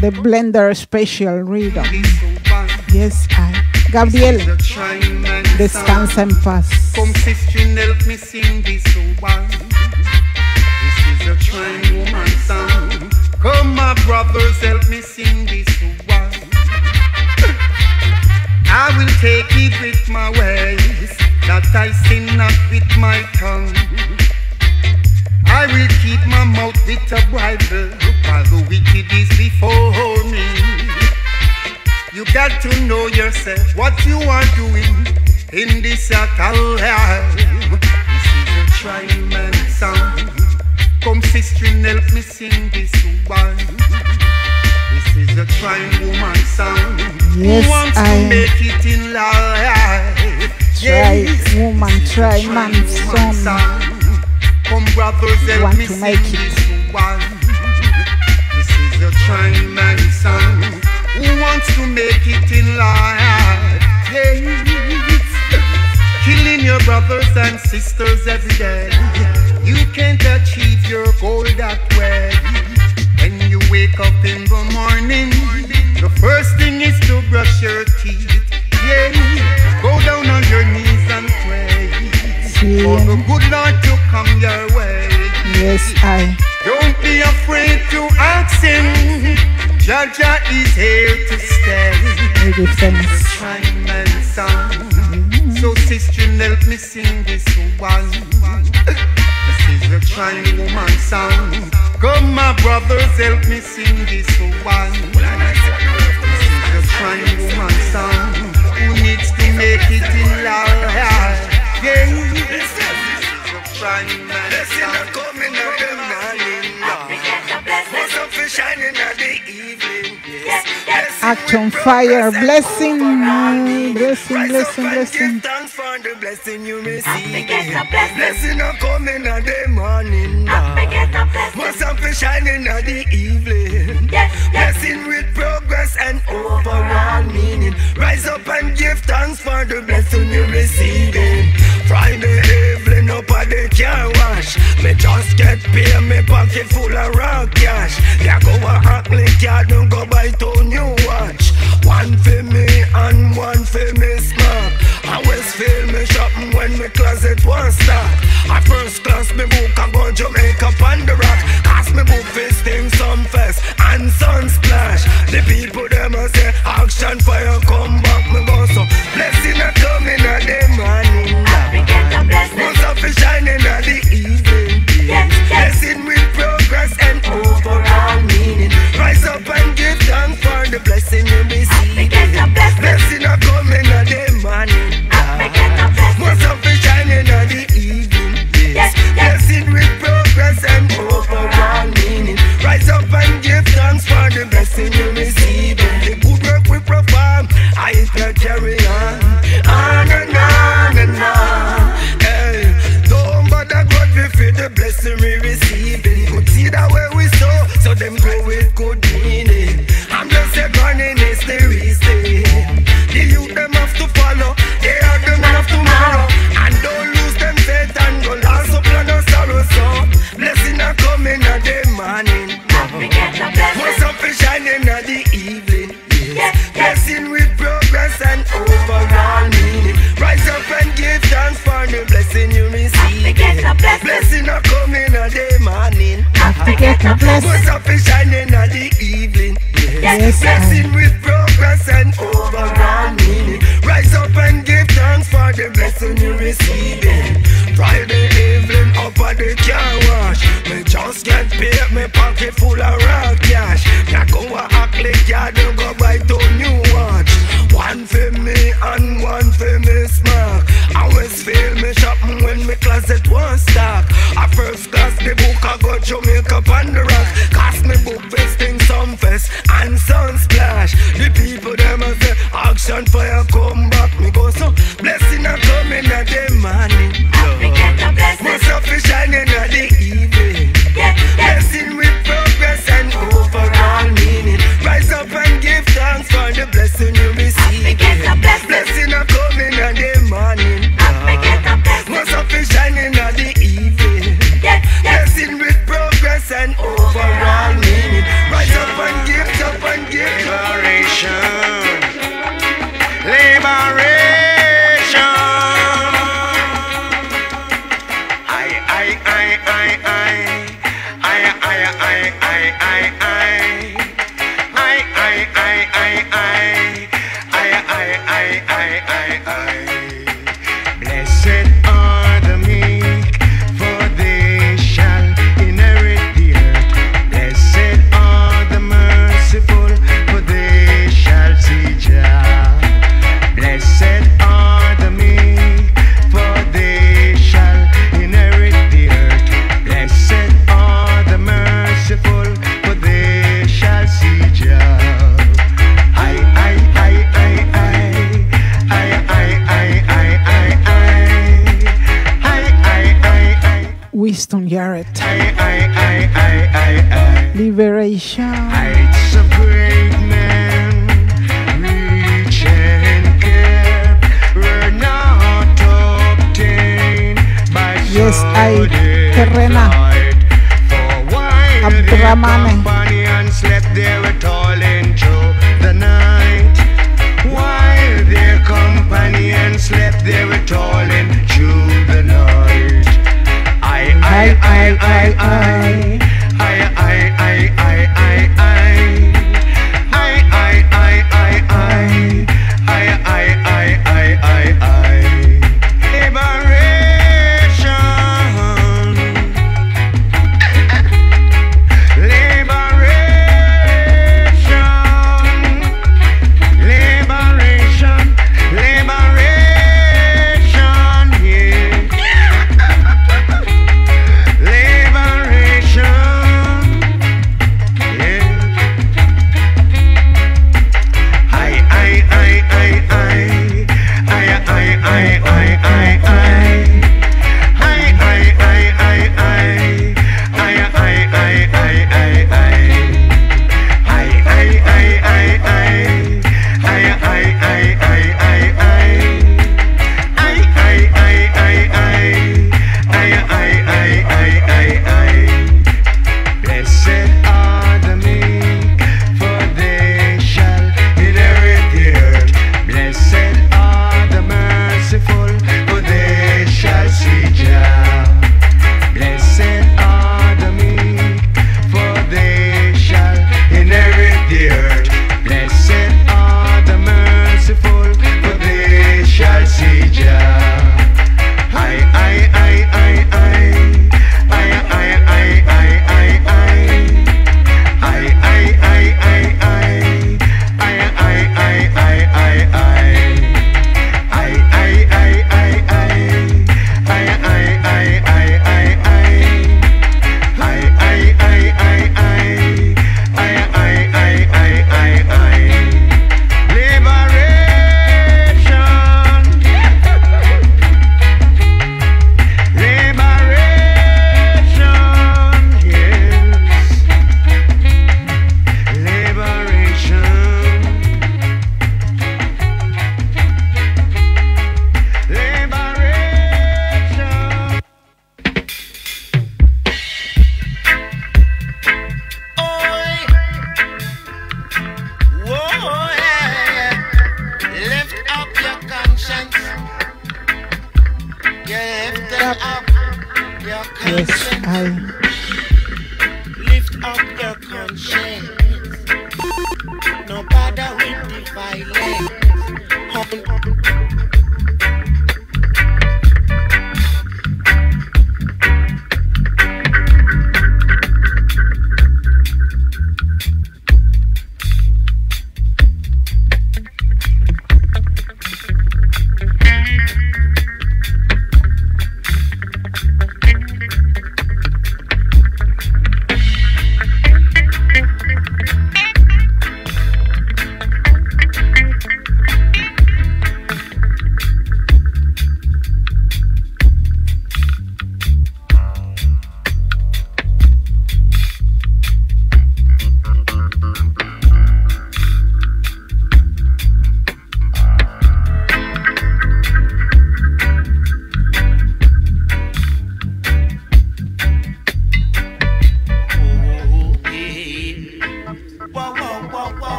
The Blender Special one. Yes, I. Gabriel, The man descansa en paz. Come sister, help me sing this one. This is a trying woman song. Come my brothers, help me sing this one. I will take it with my ways, that I sin not with my tongue. I will keep my mouth with a bridle, while the wicked is before me. You got to know yourself, what you are doing in this time. This is a trying man. Come sister, help me sing this one. This is a trying woman song. Yes, Who wants I- to make it in life? Try, Yes. woman, try, man, woman son. Come brothers, help Want me to sing it. this one. This is a trying man song. Who wants to make it in life? Yes. Killing your brothers and sisters every day. You can't achieve your goal that way. When you wake up in the morning, the first thing is to brush your teeth. Yeah, go down on your knees and pray for the good Lord to come your way. Yes, I. Don't be afraid to ask Him. Jah Jah is here to stay. We give thanks. Man song. So sister, help me sing this one. A trying woman song. Come, my brothers, help me sing this one. This is a trying woman song. Who needs to make it in life? Yeah. This is a trying man song. Action fire. Blessing. Blessing, blessing, blessing. Thanks for the blessing you receive. Blessing are coming at the morning. Up for shining at the evening? Blessing with progress and overall meaning. Rise up and give thanks for the blessing you receiving. Friday evening at the wash. Me just get paid, me pocket full of raw cash. Yeah, go a hack me car, don't go buy two new watch. One for me and one for me. I always feel me shopping when me closet was stock. I first class me book, I go Jamaica on the rock. Cause me book fisting Sumfest and Sunsplash. The people them a say action fire so blessed. What's up is shining at the evening. Yes. yes. Blessing with progress and overall meaning. Rise up and give thanks for the blessing you're receiving. Friday evening up at the car wash. Me just get paid, me pocket full of rock cash. Now go a act yard and go buy two new watch. One for me and one for me smack. Always feel me shopping when my closet was. Jamaica on the rock. cost me book vesting Sumfest and Sunsplash. The people them a say action fire come back. Me go so blessing a coming at them money. Must have shining at the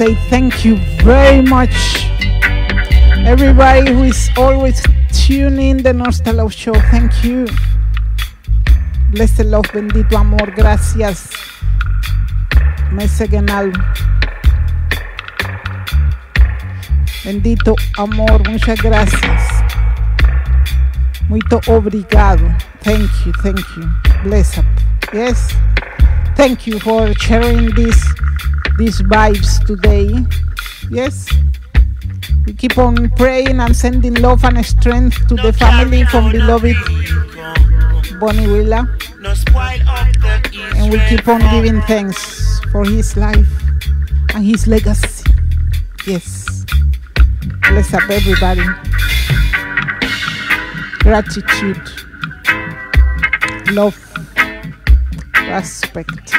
say thank you very much. Everybody who is always tuning the Nurstalove Show, thank you. Blessed love, bendito amor, gracias. Mesegenal. Bendito amor, muchas gracias. Muito obrigado. Thank you, thank you. Bless up. Yes. Thank you for sharing this these vibes today. Yes. We keep on praying and sending love and strength to the family from beloved Bunny Wailer. No spoil up the And we keep on giving thanks for his life and his legacy. Yes. Bless up everybody. Gratitude. Love. Respect.